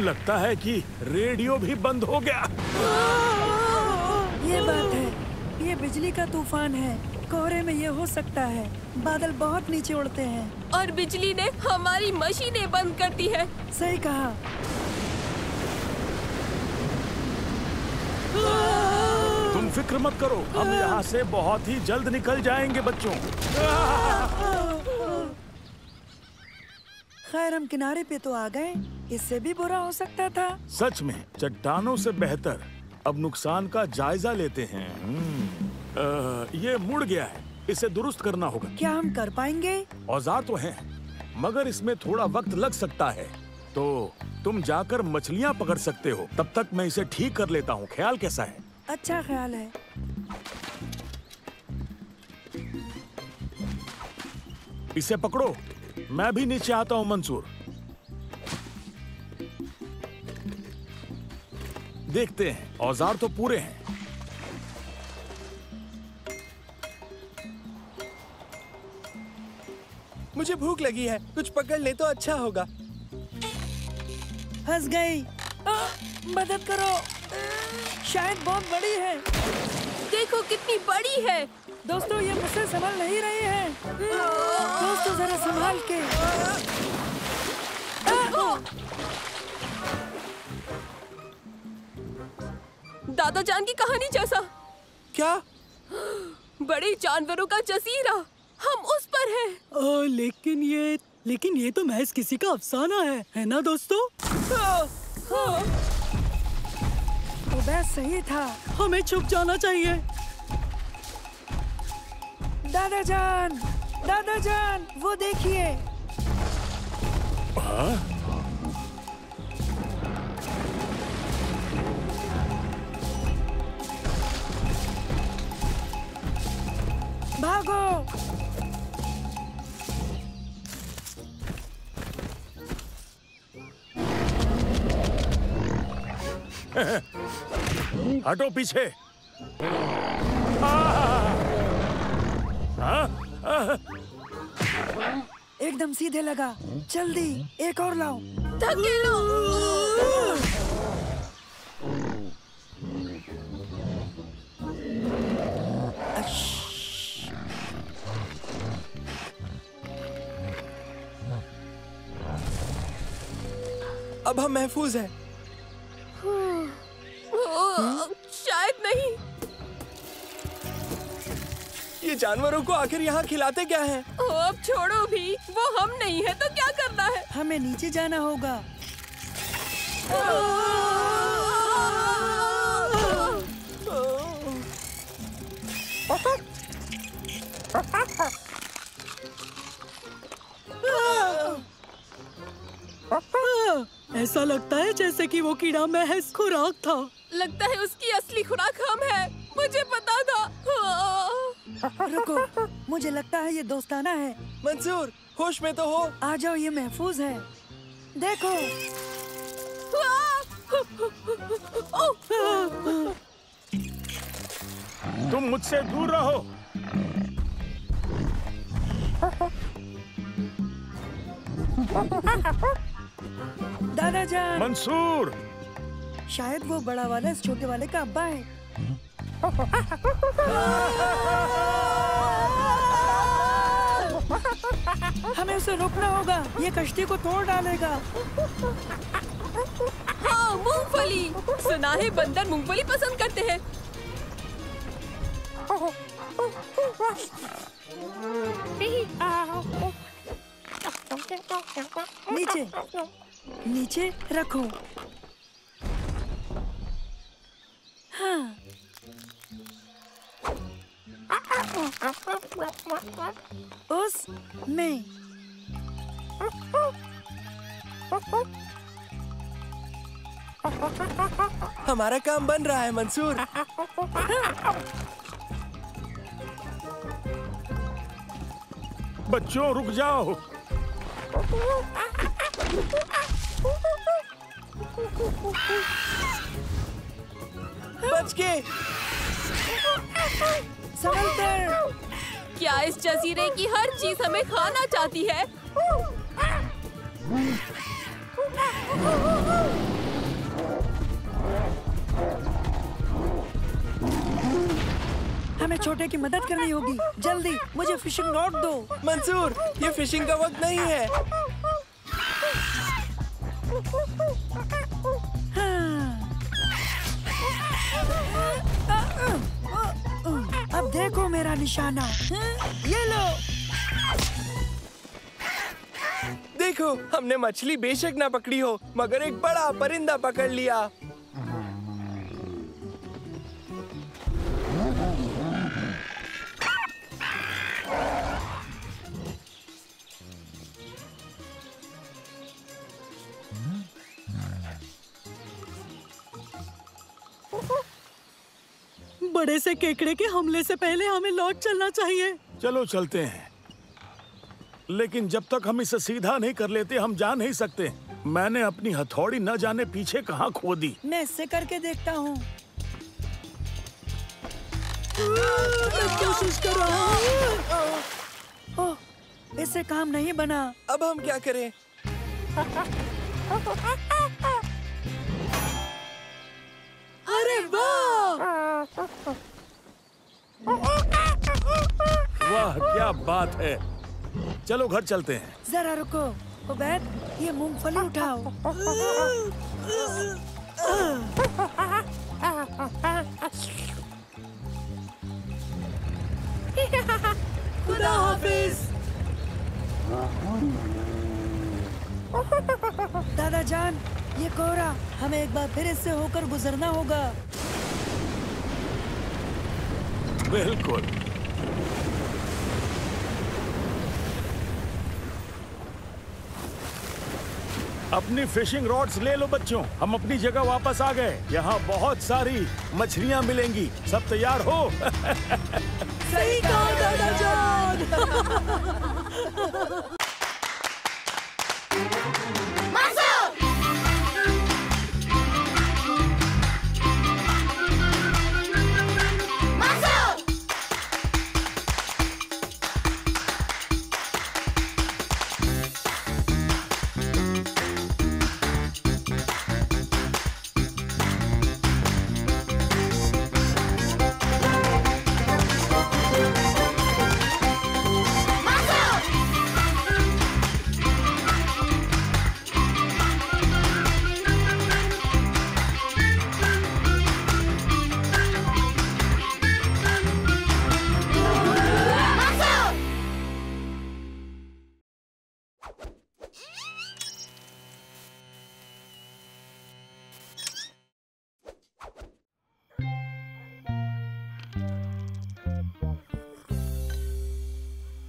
Speaker 20: लगता है कि रेडियो भी बंद हो गया।
Speaker 2: ये बात है। ये बिजली का तूफ़ान है। कोहरे में ये हो सकता है। बादल बहुत नीचे उड़ते हैं।
Speaker 3: और बिजली ने हमारी मशीनें बंद कर दी है।
Speaker 2: सही कहा।
Speaker 20: तुम फ़िक्र मत करो हम यहाँ से बहुत ही जल्द निकल जाएँगे बच्चों।
Speaker 2: खैर हम किनारे पे तो आ गए। इससे भी बुरा हो सकता था।
Speaker 20: सच में चट्टानों से बेहतर। अब नुकसान का जायजा लेते हैं। हम्म, ये मुड़ गया है। इसे दुरुस्त करना होगा।
Speaker 2: क्या हम कर पाएँगे?
Speaker 20: औज़ार तो हैं मगर इसमें थोड़ा वक्त लग सकता है। तो तुम जाकर मछलियाँ पकड़ सकते हो। तब तक मैं इसे ठीक कर लेता हूँ। ख्याल कैसा है?
Speaker 2: अच्छा ख्याल है।
Speaker 20: इसे पकड़ो। मैं भी नीचे आता हूँ मंसूर। देखते हैं। औज़ार तो पूरे हैं।
Speaker 4: मुझे भूख लगी है। कुछ पकड़ ले तो अच्छा होगा।
Speaker 2: फंस गई। मदद करो। शायद बहुत बड़ी है।
Speaker 3: देखो कितनी बड़ी है।
Speaker 2: दोस्तों ये मुझसे संभल नहीं रही है। दोस्तों जरा संभाल के।
Speaker 3: दादा जान की कहानी जैसा।
Speaker 4: क्या?
Speaker 3: बड़े जानवरों का जजीरा। हम उस पर हैं।
Speaker 11: ओ, लेकिन ये लेकिन ये तो महज किसी का अफसाना है है ना दोस्तों?
Speaker 2: उबैद सही था।
Speaker 11: हमें छुप जाना चाहिए।
Speaker 2: दादा जान दादा जान वो देखिए। भागो।
Speaker 20: हटो पीछे।
Speaker 2: एकदम सीधे लगा। जल्दी एक और लाओ।
Speaker 3: धकेलो
Speaker 4: अब हम महफूज हैं।
Speaker 3: ओ, शायद नहीं।
Speaker 4: ये जानवरों को आखिर यहाँ खिलाते क्या है?
Speaker 3: ओ, अब छोड़ो भी वो हम नहीं है तो क्या करना है?
Speaker 2: हमें नीचे जाना होगा।
Speaker 11: ऐसा लगता है जैसे कि वो कीड़ा महज खुराक था।
Speaker 3: लगता है उसकी असली खुराक हम है। मुझे पता था।
Speaker 2: रुको मुझे लगता है ये दोस्ताना है।
Speaker 4: मंसूर होश में तो हो।
Speaker 2: आ जाओ ये महफूज है। देखो।
Speaker 20: तुम मुझसे दूर रहो। (laughs)
Speaker 2: दादा जान
Speaker 20: मंसूर।
Speaker 2: शायद वो बड़ा वाला इस छोटे वाले का अब्बा है। हमें उसे रोकना होगा। ये कश्ती को तोड़ डालेगा।
Speaker 3: हाँ मूंगफली। सुना है बंदर मूंगफली पसंद करते हैं।
Speaker 2: नीचे। नीचे रखो। हाँ। उस में।
Speaker 4: हमारा काम बन रहा है मंसूर।
Speaker 20: बच्चों रुक जाओ।
Speaker 4: बच
Speaker 3: क्या इस जजीरे की हर चीज़ हमें खाना चाहती है?
Speaker 2: हमें छोटे की मदद करनी होगी। जल्दी मुझे फिशिंग रॉड दो।
Speaker 4: मंसूर ये फिशिंग का वक्त नहीं है।
Speaker 2: अब देखो मेरा निशाना। ये लो।
Speaker 4: देखो हमने मछली बेशक ना पकड़ी हो मगर एक बड़ा परिंदा पकड़ लिया।
Speaker 11: बड़े से केकड़े के हमले से पहले हमें लौट चलना चाहिए।
Speaker 20: चलो चलते हैं। लेकिन जब तक हम इसे सीधा नहीं कर लेते हम जा नहीं सकते। मैंने अपनी हथौड़ी न जाने पीछे कहाँ खो दी।
Speaker 2: मैं इससे करके देखता हूँ।
Speaker 11: कोशिश कर रहा हूँ।
Speaker 2: ओह, इससे काम नहीं बना।
Speaker 4: अब हम क्या करें?
Speaker 11: अरे वाह!
Speaker 20: वाह क्या बात है। चलो घर चलते हैं।
Speaker 2: जरा रुको उबैद ये मूंगफली उठाओ। (laughs) (laughs) (laughs)
Speaker 11: खुदा हाफिज
Speaker 2: दादा जान ये कोहरा हमें एक बार फिर इससे होकर गुजरना होगा
Speaker 20: बिल्कुल अपनी फिशिंग रॉड्स ले लो बच्चों। हम अपनी जगह वापस आ गए। यहाँ बहुत सारी मछलियाँ मिलेंगी। सब तैयार हो? (laughs)
Speaker 11: सही कहा दादा जान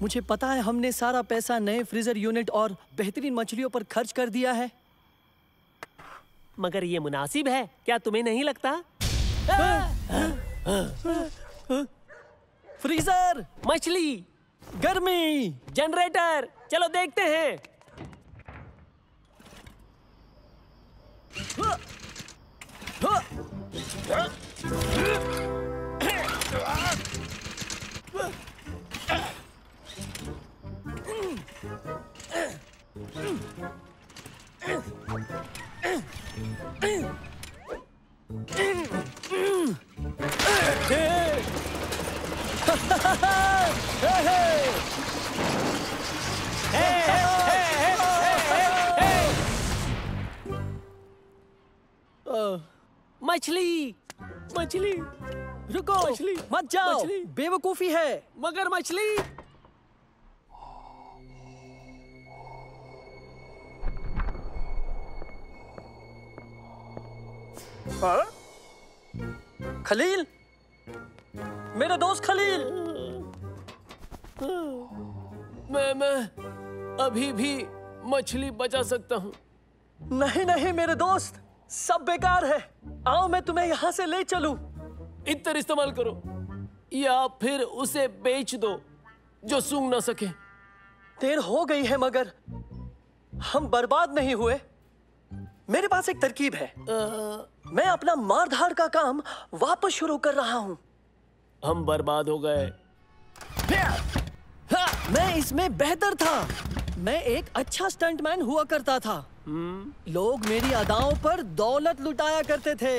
Speaker 22: मुझे पता है हमने सारा पैसा नए फ्रीजर यूनिट और बेहतरीन मछलियों पर खर्च कर दिया है।
Speaker 1: मगर ये मुनासिब है। क्या तुम्हें नहीं लगता?
Speaker 22: फ्रीजर
Speaker 1: मछली
Speaker 22: गर्मी।
Speaker 1: जनरेटर चलो देखते हैं। मछली मछली
Speaker 22: रुको
Speaker 1: मछली
Speaker 22: मत जाओ बेवकूफ़ी है
Speaker 1: मगर मछली।
Speaker 22: हाँ? खलील? मेरे दोस्त खलील।
Speaker 1: मैं मैं अभी भी मछली बचा सकता हूँ।
Speaker 22: नहीं नहीं मेरे दोस्त। सब बेकार है। आओ मैं तुम्हें यहाँ से ले चलू।
Speaker 1: इत्र इस्तेमाल करो। या फिर उसे बेच दो जो सूंघ ना सके।
Speaker 22: देर हो गई है मगर। हम बर्बाद नहीं हुए। मेरे पास एक तरकीब है। मैं अपना मारधाड़ का काम वापस शुरू कर रहा हूँ।
Speaker 1: हम बर्बाद हो गए।
Speaker 22: मैं इसमें बेहतर था। मैं एक अच्छा स्टंटमैन हुआ करता था। लोग मेरी अदाओं पर दौलत लुटाया करते थे।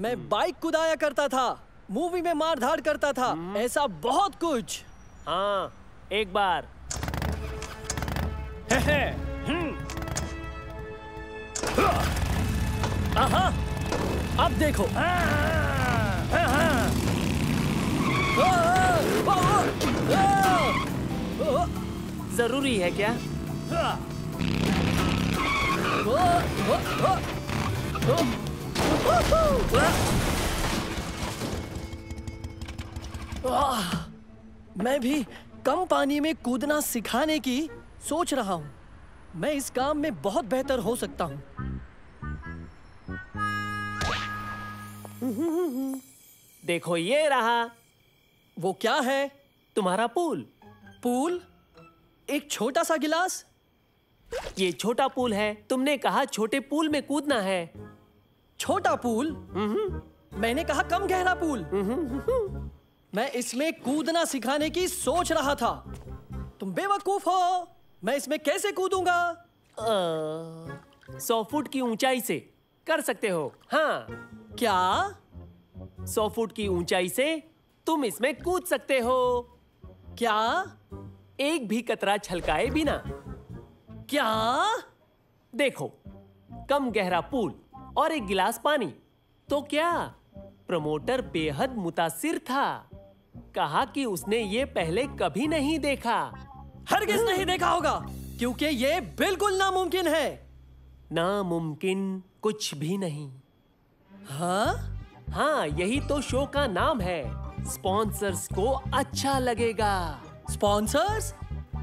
Speaker 22: मैं बाइक कुदाया करता था। मूवी में मार धाड़ करता था। ऐसा बहुत कुछ।
Speaker 1: हाँ एक बार।
Speaker 22: आहा, अब देखो।
Speaker 1: ज़रूरी है क्या?
Speaker 22: मैं भी कम पानी में कूदना सिखाने की सोच रहा हूँ। मैं इस काम में बहुत बेहतर हो सकता हूँ।
Speaker 1: देखो ये रहा।
Speaker 22: वो क्या है?
Speaker 1: तुम्हारा पूल।
Speaker 22: पूल? एक छोटा सा गिलास?
Speaker 1: ये छोटा पूल है। तुमने कहा छोटे पूल में कूदना है।
Speaker 22: छोटा पूल? मैंने कहा कम गहरा पूल। मैं इसमें कूदना सिखाने की सोच रहा था। तुम बेवकूफ़ हो। मैं इसमें कैसे कूदूँगा?
Speaker 1: सौ फुट की ऊंचाई से कर सकते हो। हाँ।
Speaker 22: क्या?
Speaker 1: सौ फुट की ऊंचाई से तुम इसमें कूद सकते हो।
Speaker 22: क्या?
Speaker 1: एक भी कतरा छलकाए बिना।
Speaker 22: क्या?
Speaker 1: देखो कम गहरा पूल और एक गिलास पानी। तो क्या? प्रमोटर बेहद मुतासिर था। कहा कि उसने ये पहले कभी नहीं देखा।
Speaker 22: हरगिज नहीं देखा होगा क्योंकि ये बिल्कुल नामुमकिन है।
Speaker 1: नामुमकिन कुछ भी नहीं।
Speaker 22: हाँ?
Speaker 1: हाँ यही तो शो का नाम है। स्पॉन्सर्स को अच्छा लगेगा।
Speaker 22: स्पॉन्सर्स?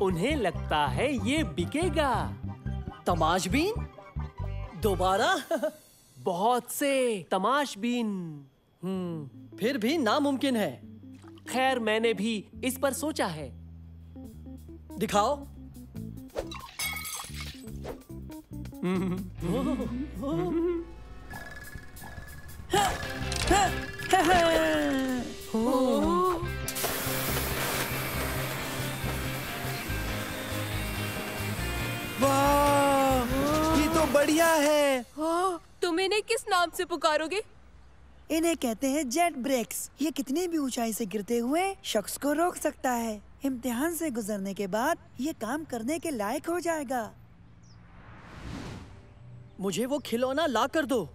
Speaker 1: उन्हें लगता है ये बिकेगा।
Speaker 22: तमाशबीन? दोबारा? (laughs)
Speaker 1: बहुत से तमाशबीन।
Speaker 22: हम्म फिर भी नामुमकिन है।
Speaker 1: खैर मैंने भी इस पर सोचा है।
Speaker 22: दिखाओ।
Speaker 4: वाह ये तो बढ़िया है।
Speaker 3: हाँ, तुम इन्हें किस नाम से पुकारोगे?
Speaker 2: इन्हें कहते हैं जेट ब्रेक्स। ये कितनी भी ऊंचाई से गिरते हुए शख्स को रोक सकता है। इम्तिहान से गुजरने के बाद ये काम करने के लायक हो जाएगा।
Speaker 22: मुझे वो खिलौना ला कर दो।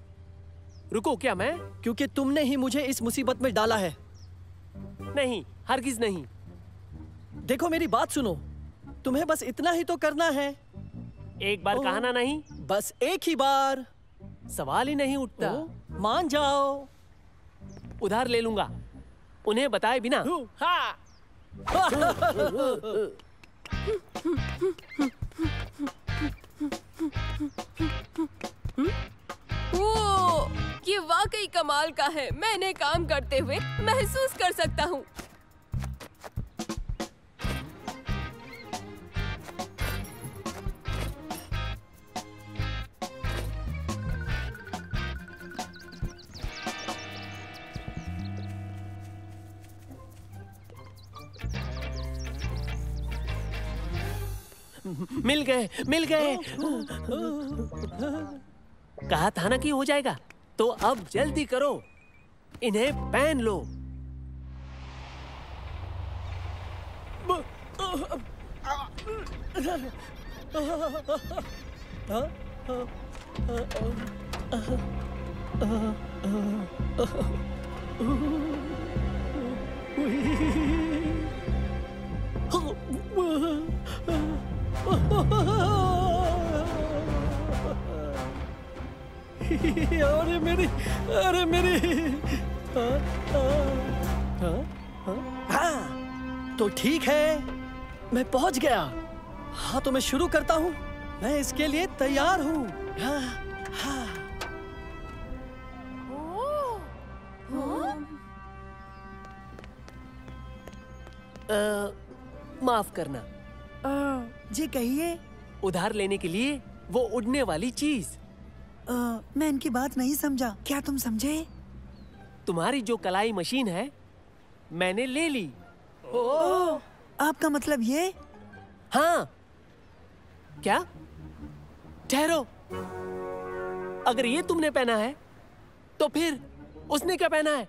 Speaker 1: रुको क्या मैं?
Speaker 22: क्योंकि तुमने ही मुझे इस मुसीबत में डाला है।
Speaker 1: नहीं हरगिज नहीं।
Speaker 22: देखो मेरी बात सुनो। तुम्हें बस इतना ही तो करना है।
Speaker 1: एक बार कहना नहीं?
Speaker 22: बस एक ही बार।
Speaker 1: सवाल ही नहीं उठता।
Speaker 22: मान जाओ।
Speaker 1: उधार ले लूँगा। उन्हें बताए बिना।
Speaker 22: हाँ।
Speaker 3: वाकई कमाल का है। मैंने काम करते हुए महसूस कर सकता हूँ।
Speaker 1: मिल गए मिल गए। कहा था ना कि हो जाएगा। तो अब जल्दी करो। इन्हें पहन लो। (laughs)
Speaker 22: अरे मेरी अरे मेरी। हाँ, हाँ, हाँ, हाँ, तो ठीक है। मैं पहुँच गया। हाँ तो मैं शुरू करता हूँ। मैं इसके लिए तैयार हाँ।
Speaker 1: माफ़ करना।
Speaker 2: जी कहिए।
Speaker 1: उधार लेने के लिए वो उड़ने वाली चीज़।
Speaker 2: मैं इनकी बात नहीं समझा। क्या तुम समझे?
Speaker 1: तुम्हारी जो कलाई मशीन है मैंने ले ली।
Speaker 2: ओ, आपका मतलब ये?
Speaker 1: हाँ। क्या? ठहरो। अगर ये तुमने पहना है तो फिर उसने क्या पहना है?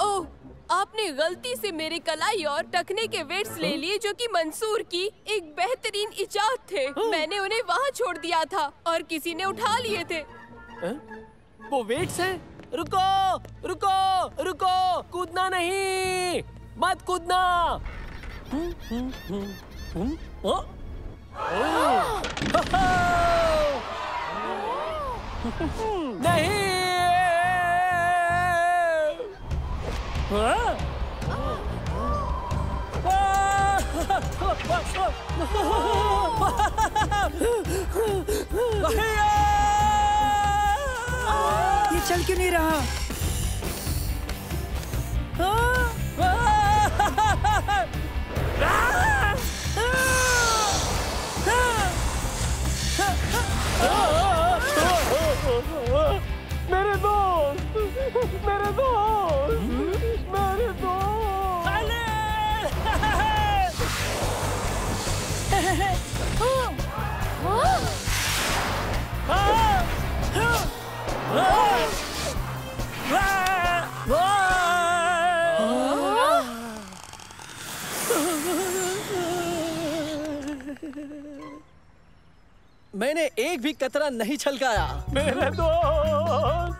Speaker 3: ओह! आपने गलती से मेरे कलाई और टखने के वेट्स ले लिए जो कि मंसूर की एक बेहतरीन इजाद थे। मैंने उन्हें वहाँ छोड़ दिया था और किसी ने उठा लिए थे।
Speaker 1: हैं? वो वेट्स हैं? रुको रुको रुको कूदना नहीं। मत कूदना। (laughs)
Speaker 2: ये चल क्यों नहीं रहा?
Speaker 1: मेरे दोस्त मेरे दोस्त।
Speaker 22: मैंने एक भी कतरा नहीं छलकाया।
Speaker 1: मेरे दोस्त।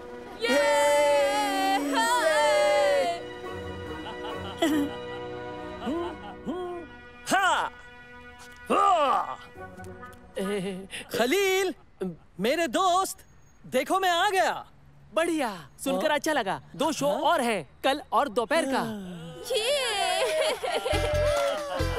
Speaker 1: (laughs) (laughs)
Speaker 22: खलील मेरे दोस्त देखो मैं आ गया।
Speaker 1: बढ़िया सुनकर अच्छा लगा। दो शो और हैं कल और दोपहर का।
Speaker 23: Maso! (laughs)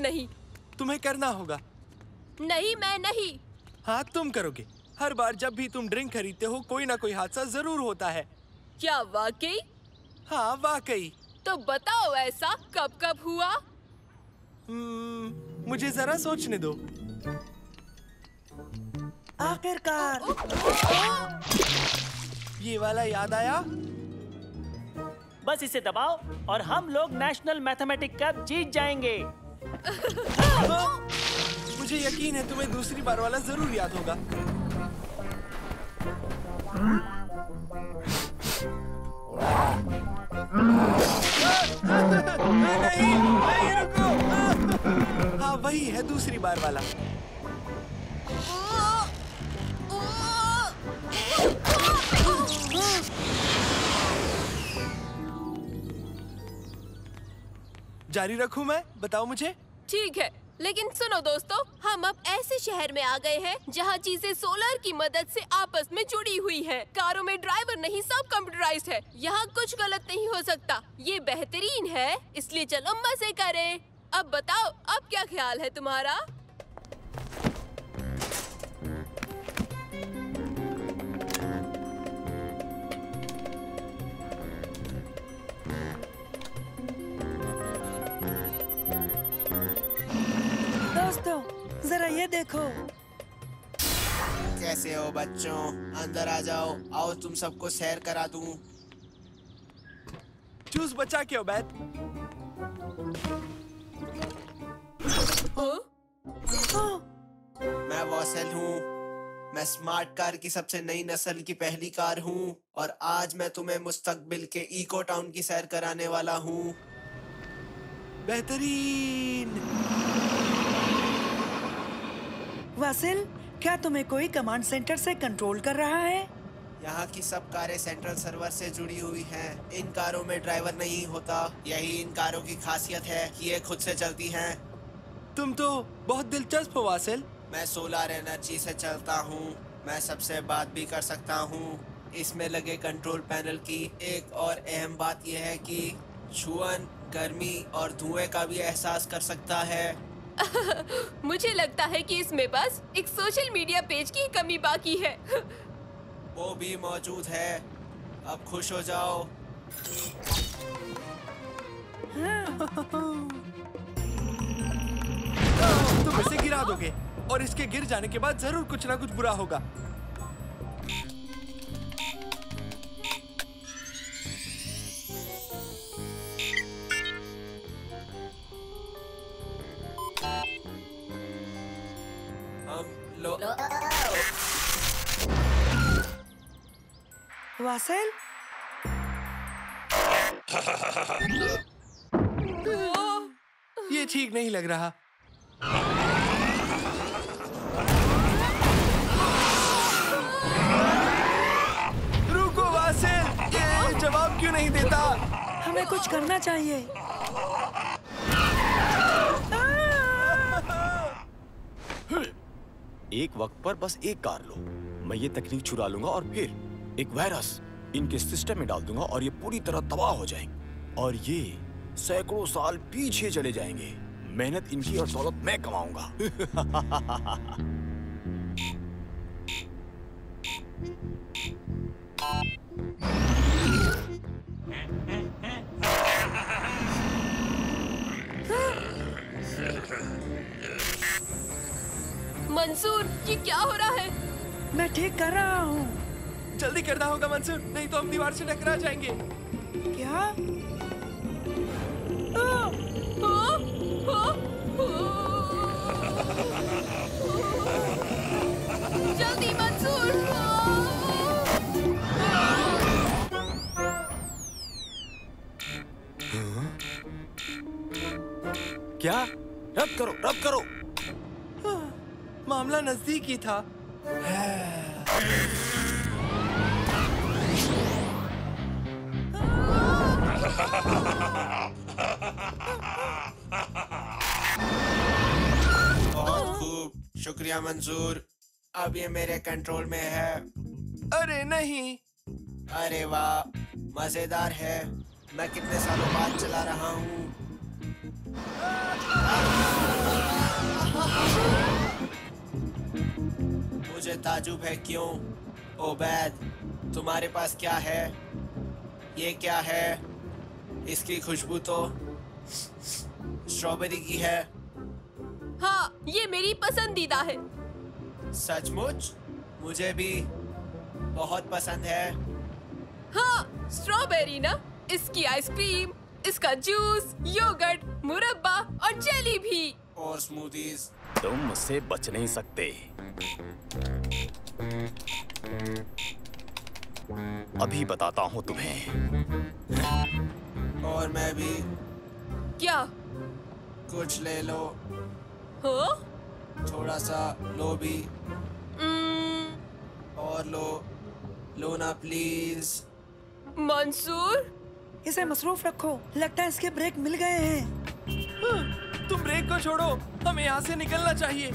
Speaker 3: नहीं।
Speaker 4: तुम्हें करना होगा।
Speaker 3: नहीं मैं नहीं।
Speaker 4: हाँ तुम करोगे। हर बार जब भी तुम ड्रिंक खरीदते हो कोई ना कोई हादसा ज़रूर होता है।
Speaker 3: क्या वाकई?
Speaker 4: हाँ वाकई।
Speaker 3: तो बताओ ऐसा कब कब हुआ?
Speaker 4: हम्म, मुझे जरा सोचने दो।
Speaker 2: आखिरकार।
Speaker 4: ये वाला याद आया?
Speaker 1: बस इसे दबाओ और हम लोग नेशनल मैथमेटिक कप जीत जाएँगे।
Speaker 4: मुझे यकीन है तुम्हें दूसरी बार वाला ज़रूर याद होगा। नहीं नहीं रुको हाँ वही है दूसरी बार वाला। जारी रखूँ मैं? बताओ मुझे।
Speaker 3: ठीक है, लेकिन सुनो दोस्तों, हम अब ऐसे शहर में आ गए हैं जहाँ चीज़ें सोलर की मदद से आपस में जुड़ी हुई हैं। कारों में ड्राइवर नहीं, सब कंप्यूटराइज है। यहाँ कुछ गलत नहीं हो सकता। ये बेहतरीन है, इसलिए चलो मज़े करें। अब बताओ, अब क्या ख्याल है तुम्हारा?
Speaker 2: दोस्तों जरा ये देखो।
Speaker 18: कैसे हो बच्चों? अंदर आ जाओ आओ तुम सबको सैर करा दूँ।
Speaker 4: चूज़ बचा के बैत
Speaker 18: मैं वॉसेल हूँ। मैं स्मार्ट कार की सबसे नई नस्ल की पहली कार हूँ और आज मैं तुम्हें मुस्तकबिल के इको टाउन की सैर कराने वाला हूँ।
Speaker 4: बेहतरीन।
Speaker 2: वासिल क्या तुम्हें कोई कमांड सेंटर से कंट्रोल कर रहा है?
Speaker 18: यहाँ की सब कारें सेंट्रल सर्वर से जुड़ी हुई हैं। इन कारों में ड्राइवर नहीं होता। यही इन कारों की खासियत है कि ये खुद से चलती हैं।
Speaker 4: तुम तो बहुत दिलचस्प हो वासिल।
Speaker 18: मैं सोलर एनर्जी से चलता हूँ। मैं सबसे बात भी कर सकता हूँ। इसमें लगे कंट्रोल पैनल की एक और अहम बात यह है कि छुअन गर्मी और धुएँ का भी एहसास कर सकता है। (laughs)
Speaker 3: मुझे लगता है कि इसमें बस एक सोशल मीडिया पेज की कमी बाकी है।
Speaker 18: वो भी मौजूद है। अब खुश हो जाओ।
Speaker 4: तुम इसे गिरा दोगे और इसके गिर जाने के बाद ज़रूर कुछ ना कुछ बुरा होगा।
Speaker 18: लो
Speaker 2: वासिल (laughs)
Speaker 4: ये ठीक नहीं लग रहा। रुको वासिल। ये जवाब क्यों नहीं देता?
Speaker 2: हमें कुछ करना चाहिए।
Speaker 8: एक वक्त पर बस एक कार लो। मैं ये तकनीक चुरा लूँगा और फिर एक वायरस इनके सिस्टम में डाल दूँगा और ये पूरी तरह तबाह हो जाएँगे। और ये सैकड़ों साल पीछे चले जाएँगे। मेहनत इनकी और दौलत मैं कमाऊँगा। (laughs)
Speaker 3: मंसूर ये क्या हो रहा है?
Speaker 2: मैं ठीक कर रहा हूँ।
Speaker 4: जल्दी करना होगा मंसूर। नहीं तो हम दीवार से टकरा जाएँगे।
Speaker 2: क्या?
Speaker 3: जल्दी मंसूर।
Speaker 8: क्या?
Speaker 4: मामला नज़दीक ही था।
Speaker 18: बहुत खूब। शुक्रिया मंजूर। अब ये मेरे कंट्रोल में है।
Speaker 4: अरे नहीं।
Speaker 18: अरे वाह मज़ेदार है। मैं कितने सालों बाद चला रहा हूँ। मुझे ताजुब है क्यों? ओबैद तुम्हारे पास क्या है? ये क्या है? इसकी खुशबू तो स्ट्रॉबेरी की है।
Speaker 3: हाँ ये मेरी पसंदीदा है।
Speaker 18: सचमुच? मुझे भी बहुत पसंद है।
Speaker 3: हाँ स्ट्रॉबेरी ना? इसकी आइसक्रीम इसका जूस योगर्ट मुरब्बा और जेली भी।
Speaker 18: और स्मूदीज।
Speaker 8: तुम मुझसे बच नहीं सकते। अभी बताता हूँ तुम्हें।
Speaker 18: और मैं भी।
Speaker 3: क्या?
Speaker 18: कुछ ले लो।
Speaker 3: हो?
Speaker 18: थोड़ा सा लो भी। और लो। लो ना प्लीज़
Speaker 3: मंसूर?
Speaker 2: इसे मसरूफ रखो। लगता है इसके ब्रेक मिल गए हैं।
Speaker 4: तुम ब्रेक को छोड़ो। हमें यहाँ से निकलना चाहिए।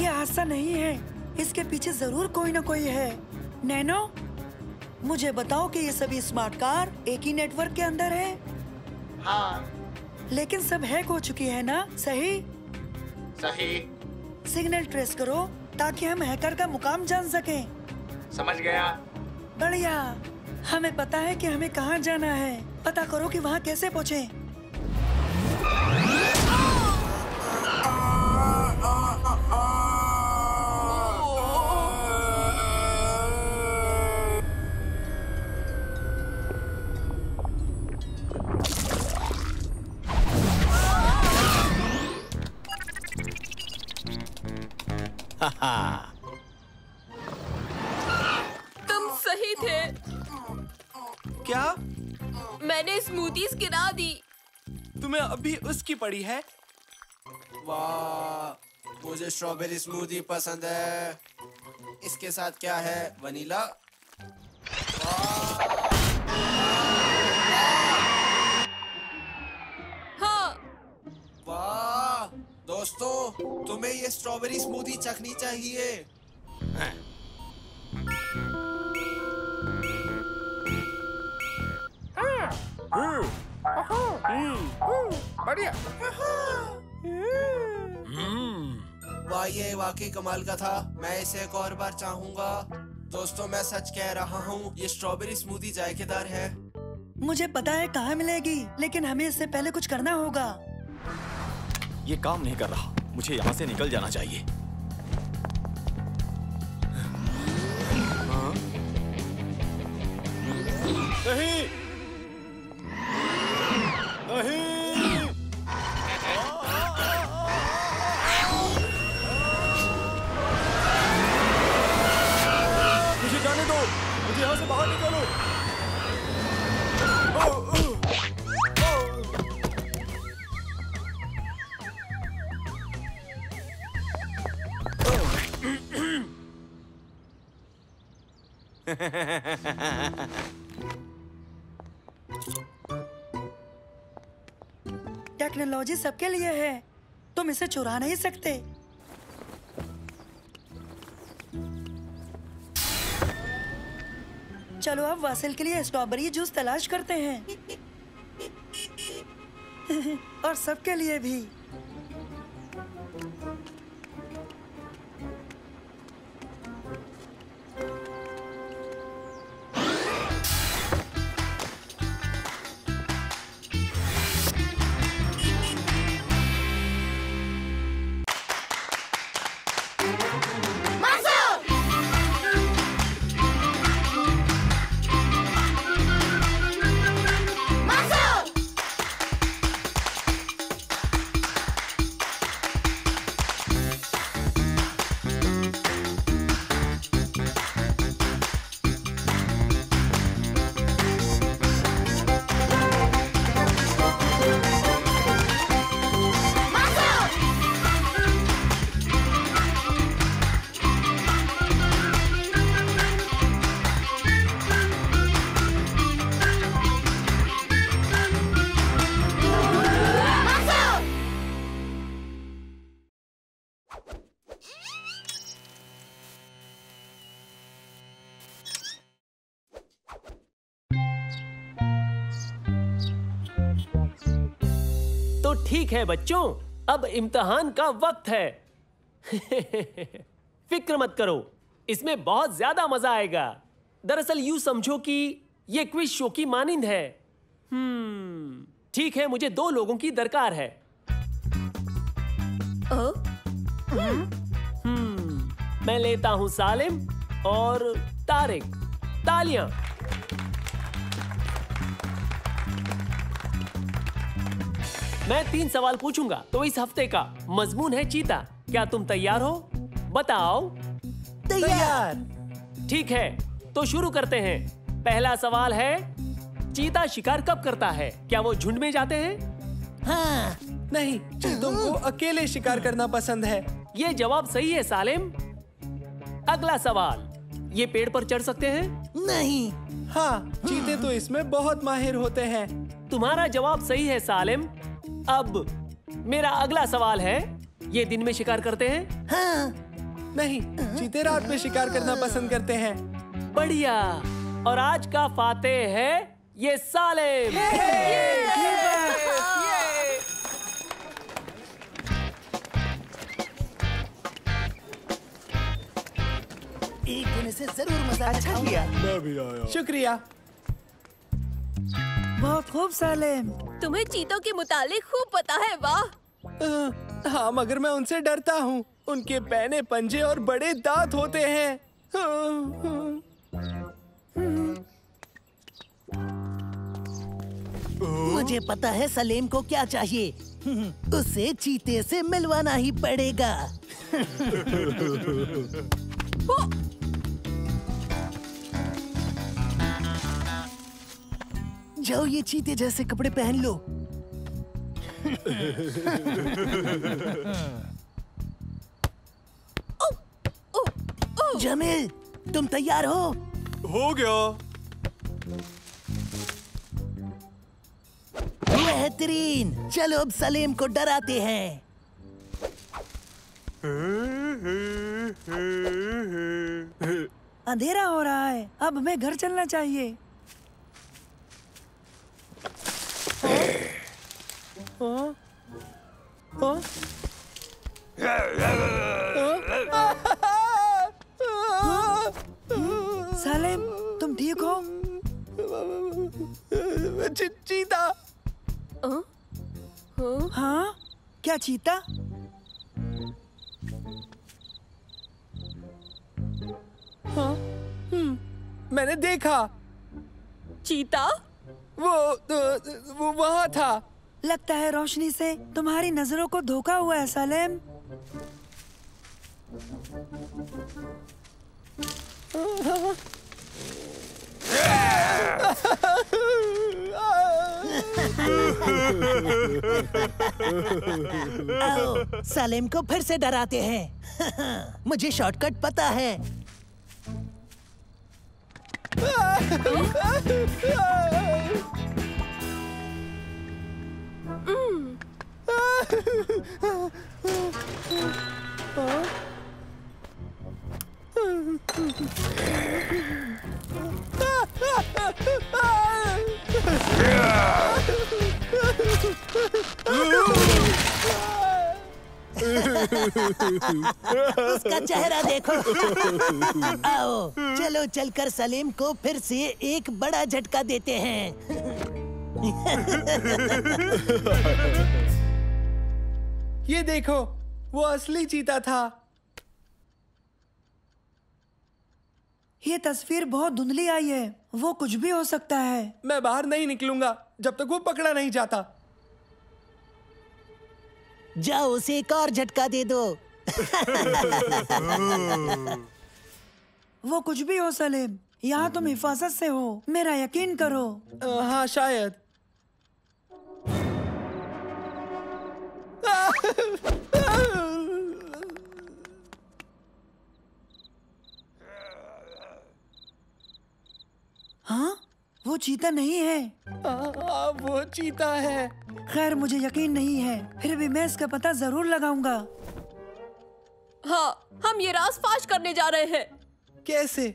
Speaker 2: ये हादसा नहीं है। इसके पीछे ज़रूर कोई ना कोई है। नैनो मुझे बताओ कि ये सभी स्मार्ट कार एक ही नेटवर्क के अंदर है?
Speaker 21: हाँ।
Speaker 2: लेकिन सब हैक हो चुकी है ना? सही?
Speaker 21: सही।
Speaker 2: सिग्नल ट्रेस करो ताकि हम हैकर का मुकाम जान सकें।
Speaker 21: समझ गया।
Speaker 2: बढ़िया। हमें पता है कि हमें कहाँ जाना है। पता करो कि वहाँ कैसे पहुँचे।
Speaker 3: तुम सही थे।
Speaker 4: क्या?
Speaker 3: मैंने स्मूदीज गिरा दी।
Speaker 4: तुम्हें अभी उसकी पड़ी है?
Speaker 18: वाह। मुझे स्ट्रॉबेरी स्मूदी पसंद है। इसके साथ क्या है? वनीला।
Speaker 3: हाँ।
Speaker 18: वाह। दोस्तों तुम्हें ये स्ट्रॉबेरी स्मूदी चखनी चाहिए।
Speaker 21: बढ़िया।
Speaker 18: वाह ये वाकई कमाल का था। मैं इसे एक और बार चाहूँगा। दोस्तों मैं सच कह रहा हूँ ये स्ट्रॉबेरी स्मूदी जायकेदार है।
Speaker 2: मुझे पता है कहाँ मिलेगी लेकिन हमें इससे पहले कुछ करना होगा।
Speaker 8: ये काम नहीं कर रहा। मुझे यहाँ से निकल जाना चाहिए। हाँ? नहीं। नहीं। मुझे यहाँ से बाहर निकालो
Speaker 2: टेक्नोलॉजी सबके लिए है। तुम इसे चुरा नहीं सकते। चलो अब वासिल के लिए स्ट्रॉबेरी जूस तलाश करते हैं। (laughs) और सबके लिए भी।
Speaker 1: ठीक है बच्चों। अब इम्तहान का वक्त है। (laughs) फ़िक्र मत करो इसमें बहुत ज़्यादा मज़ा आएगा। दरअसल यूँ समझो कि ये क्विज शो की मानिंद है। हम्म। ठीक है मुझे दो लोगों की दरकार है। हम्म मैं लेता हूँ सालिम और तारिक। तालियाँ। मैं तीन सवाल पूछूँगा तो इस हफ़्ते का मजमून है चीता। क्या तुम तैयार हो? बताओ।
Speaker 5: तैयार।
Speaker 1: ठीक है तो शुरू करते हैं। पहला सवाल है चीता शिकार कब करता है? क्या वो झुंड में जाते हैं?
Speaker 4: हाँ। नहीं चीतों को अकेले शिकार करना पसंद है।
Speaker 1: ये जवाब सही है सालिम। अगला सवाल ये पेड़ पर चढ़ सकते हैं?
Speaker 4: नहीं। हाँ चीते तो इसमें बहुत माहिर होते हैं।
Speaker 1: तुम्हारा जवाब सही है सालिम। अब मेरा अगला सवाल है ये दिन में शिकार करते हैं?
Speaker 4: हाँ। नहीं चीते रात में शिकार करना पसंद करते हैं।
Speaker 1: बढ़िया। और आज का फातेह है ये सालिम।
Speaker 5: एक दिन से ज़रूर मज़ा अच्छा किया।
Speaker 6: मैं भी आया।
Speaker 4: शुक्रिया।
Speaker 2: बहुत खूब सालेम
Speaker 3: तुम्हें चीतों के मुतालिक खूब पता है वाह।
Speaker 4: हाँ मगर मैं उनसे डरता हूँ। उनके पैने पंजे और बड़े दांत होते हैं।
Speaker 5: मुझे पता है सलेम को क्या चाहिए। उसे चीते से मिलवाना ही पड़ेगा। जाओ ये चीते जैसे कपड़े पहन लो। जमील तुम तैयार हो?
Speaker 14: हो गया।
Speaker 5: बेहतरीन। चलो अब सलीम को डराते हैं।
Speaker 2: अंधेरा हो रहा है। अब हमें घर चलना चाहिए। सालेम तुम ठीक हो?
Speaker 4: चीता।
Speaker 2: हाँ? क्या चीता?
Speaker 4: हाँ? हम्म, मैंने देखा।
Speaker 3: चीता?
Speaker 4: वो वो वहाँ था।
Speaker 2: लगता है रोशनी से तुम्हारी नज़रों को धोखा हुआ है, सलेम।
Speaker 5: आओ, सलेम को फिर से डराते हैं। मुझे शॉर्टकट पता है। उसका चेहरा देखो। आओ, चलो चलकर सलीम को फिर से एक बड़ा झटका देते हैं। (laughs)
Speaker 4: ये देखो वो असली चीता था।
Speaker 2: ये तस्वीर बहुत धुंधली आई है। वो कुछ भी हो सकता है।
Speaker 4: मैं बाहर नहीं निकलूँगा जब तक वो पकड़ा नहीं जाता।
Speaker 5: जाओ उसे एक और झटका दे दो।
Speaker 2: वो कुछ भी हो सलीम यहाँ तुम हिफाजत से हो। मेरा यकीन करो।
Speaker 4: आ, हाँ शायद।
Speaker 2: हाँ? वो चीता नहीं है।
Speaker 4: आ, आ, वो चीता है।
Speaker 2: खैर मुझे यकीन नहीं है। फिर भी मैं इसका पता ज़रूर लगाऊँगा।
Speaker 3: हाँ हम ये राज फाश करने जा रहे हैं।
Speaker 4: कैसे?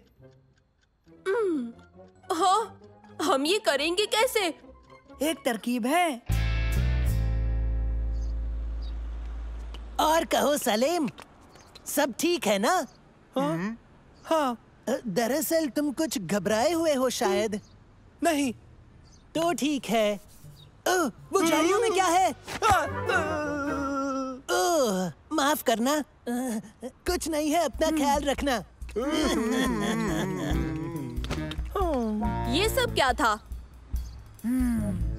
Speaker 3: हाँ हम ये करेंगे कैसे?
Speaker 2: एक तरकीब है।
Speaker 5: और कहो सलीम सब ठीक है ना?
Speaker 4: हाँ।
Speaker 5: दरअसल तुम कुछ घबराए हुए हो शायद।
Speaker 4: नहीं।
Speaker 5: तो ठीक है। ओह, वो झाड़ियों में क्या है? ओह, माफ़ करना। कुछ नहीं है अपना ख्याल रखना।
Speaker 3: ये सब क्या था?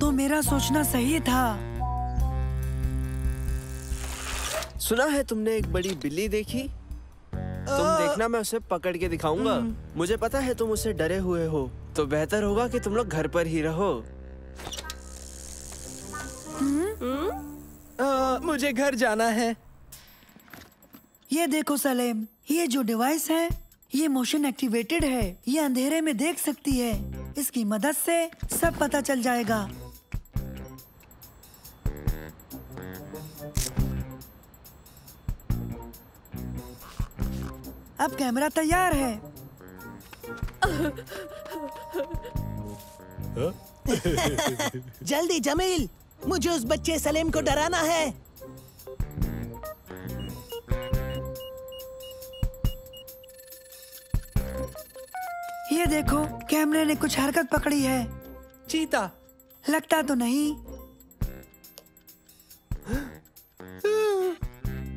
Speaker 2: तो मेरा सोचना सही था।
Speaker 18: सुना है तुमने एक बड़ी बिल्ली देखी? तुम देखना मैं उसे पकड़ के दिखाऊँगा। मुझे पता है तुम उससे डरे हुए हो। तो बेहतर होगा कि तुम लोग घर पर ही रहो।
Speaker 4: आ, मुझे घर जाना है।
Speaker 2: ये देखो सलेम ये जो डिवाइस है ये मोशन एक्टिवेटेड है ये अंधेरे में देख सकती है। इसकी मदद से सब पता चल जाएगा। अब कैमरा तैयार है। (laughs)
Speaker 5: जल्दी जमील। मुझे उस बच्चे सलीम को डराना है।
Speaker 2: ये देखो कैमरे ने कुछ हरकत पकड़ी है।
Speaker 4: चीता।
Speaker 2: लगता तो नहीं।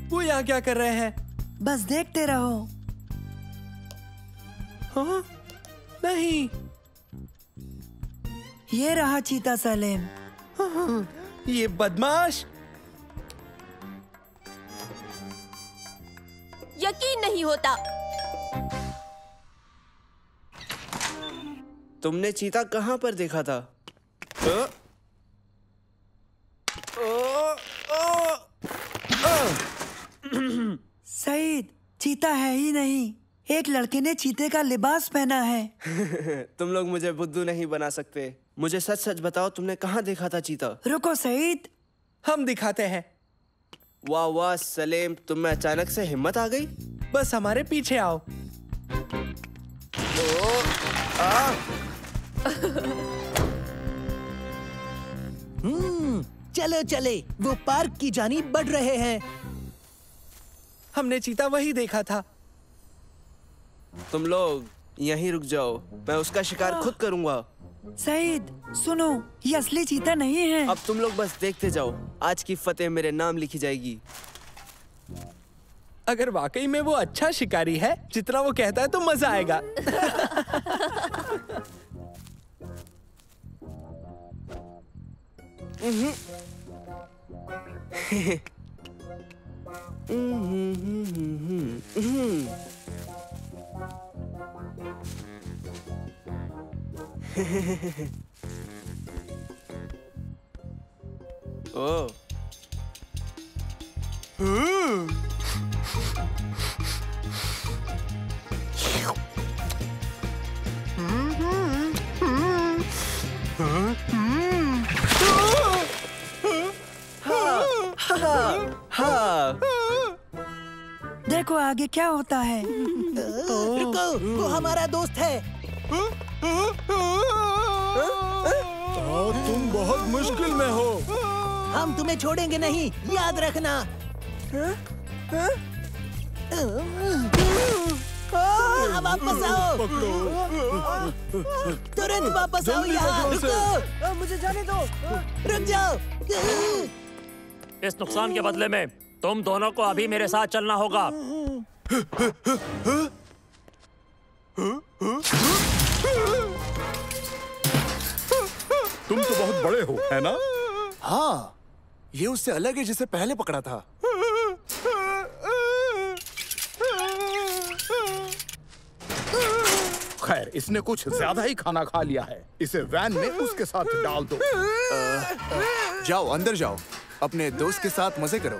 Speaker 4: वो यहाँ क्या कर रहे हैं?
Speaker 2: बस देखते रहो।
Speaker 4: हाँ? नहीं।
Speaker 2: ये रहा चीता सलेम।
Speaker 4: ये बदमाश।
Speaker 3: यकीन नहीं होता।
Speaker 18: तुमने चीता कहाँ पर देखा था? अ?
Speaker 2: सईद चीता है ही नहीं। एक लड़के ने चीते का लिबास पहना है। (laughs)
Speaker 18: तुम लोग मुझे बुद्धू नहीं बना सकते। मुझे सच सच बताओ तुमने कहाँ देखा था चीता?
Speaker 2: रुको सईद।
Speaker 4: हम दिखाते हैं।
Speaker 18: वाह वाह सलेम तुम में अचानक से हिम्मत आ गई?
Speaker 4: बस हमारे पीछे आओ।
Speaker 18: ओ, आ,
Speaker 5: हम्म चलो चले। वो पार्क की जानी बढ़ रहे हैं।
Speaker 4: हमने चीता वही देखा था।
Speaker 18: तुम लोग यहीं रुक जाओ। मैं उसका शिकार खुद करूँगा।
Speaker 2: सईद सुनो ये असली चीता नहीं है।
Speaker 18: अब तुम लोग बस देखते जाओ। आज की फतेह मेरे नाम लिखी जाएगी।
Speaker 4: अगर वाकई में वो अच्छा शिकारी है जितना वो कहता है तो मज़ा आएगा। (laughs)
Speaker 18: ओ (laughs) हाँ
Speaker 2: देखो आगे क्या होता है। (laughs)
Speaker 5: रुको वो हमारा दोस्त है। (laughs)
Speaker 6: हाँ, तुम बहुत मुश्किल में हो।
Speaker 5: हम तुम्हें छोड़ेंगे नहीं याद रखना। वापस आओ। तुरंत वापस आओ रुको।
Speaker 24: मुझे जाने दो।
Speaker 5: रुक जाओ।
Speaker 10: इस नुकसान के बदले में तुम दोनों को अभी मेरे साथ चलना होगा। (laughs)
Speaker 6: तुम तो बहुत बड़े हो है ना?
Speaker 15: हाँ ये उससे अलग है जिसे पहले पकड़ा था।
Speaker 6: खैर इसने कुछ ज़्यादा ही खाना खा लिया है। इसे वैन में उसके साथ डाल दो।
Speaker 15: आ, जाओ अंदर जाओ। अपने दोस्त के साथ मज़े करो।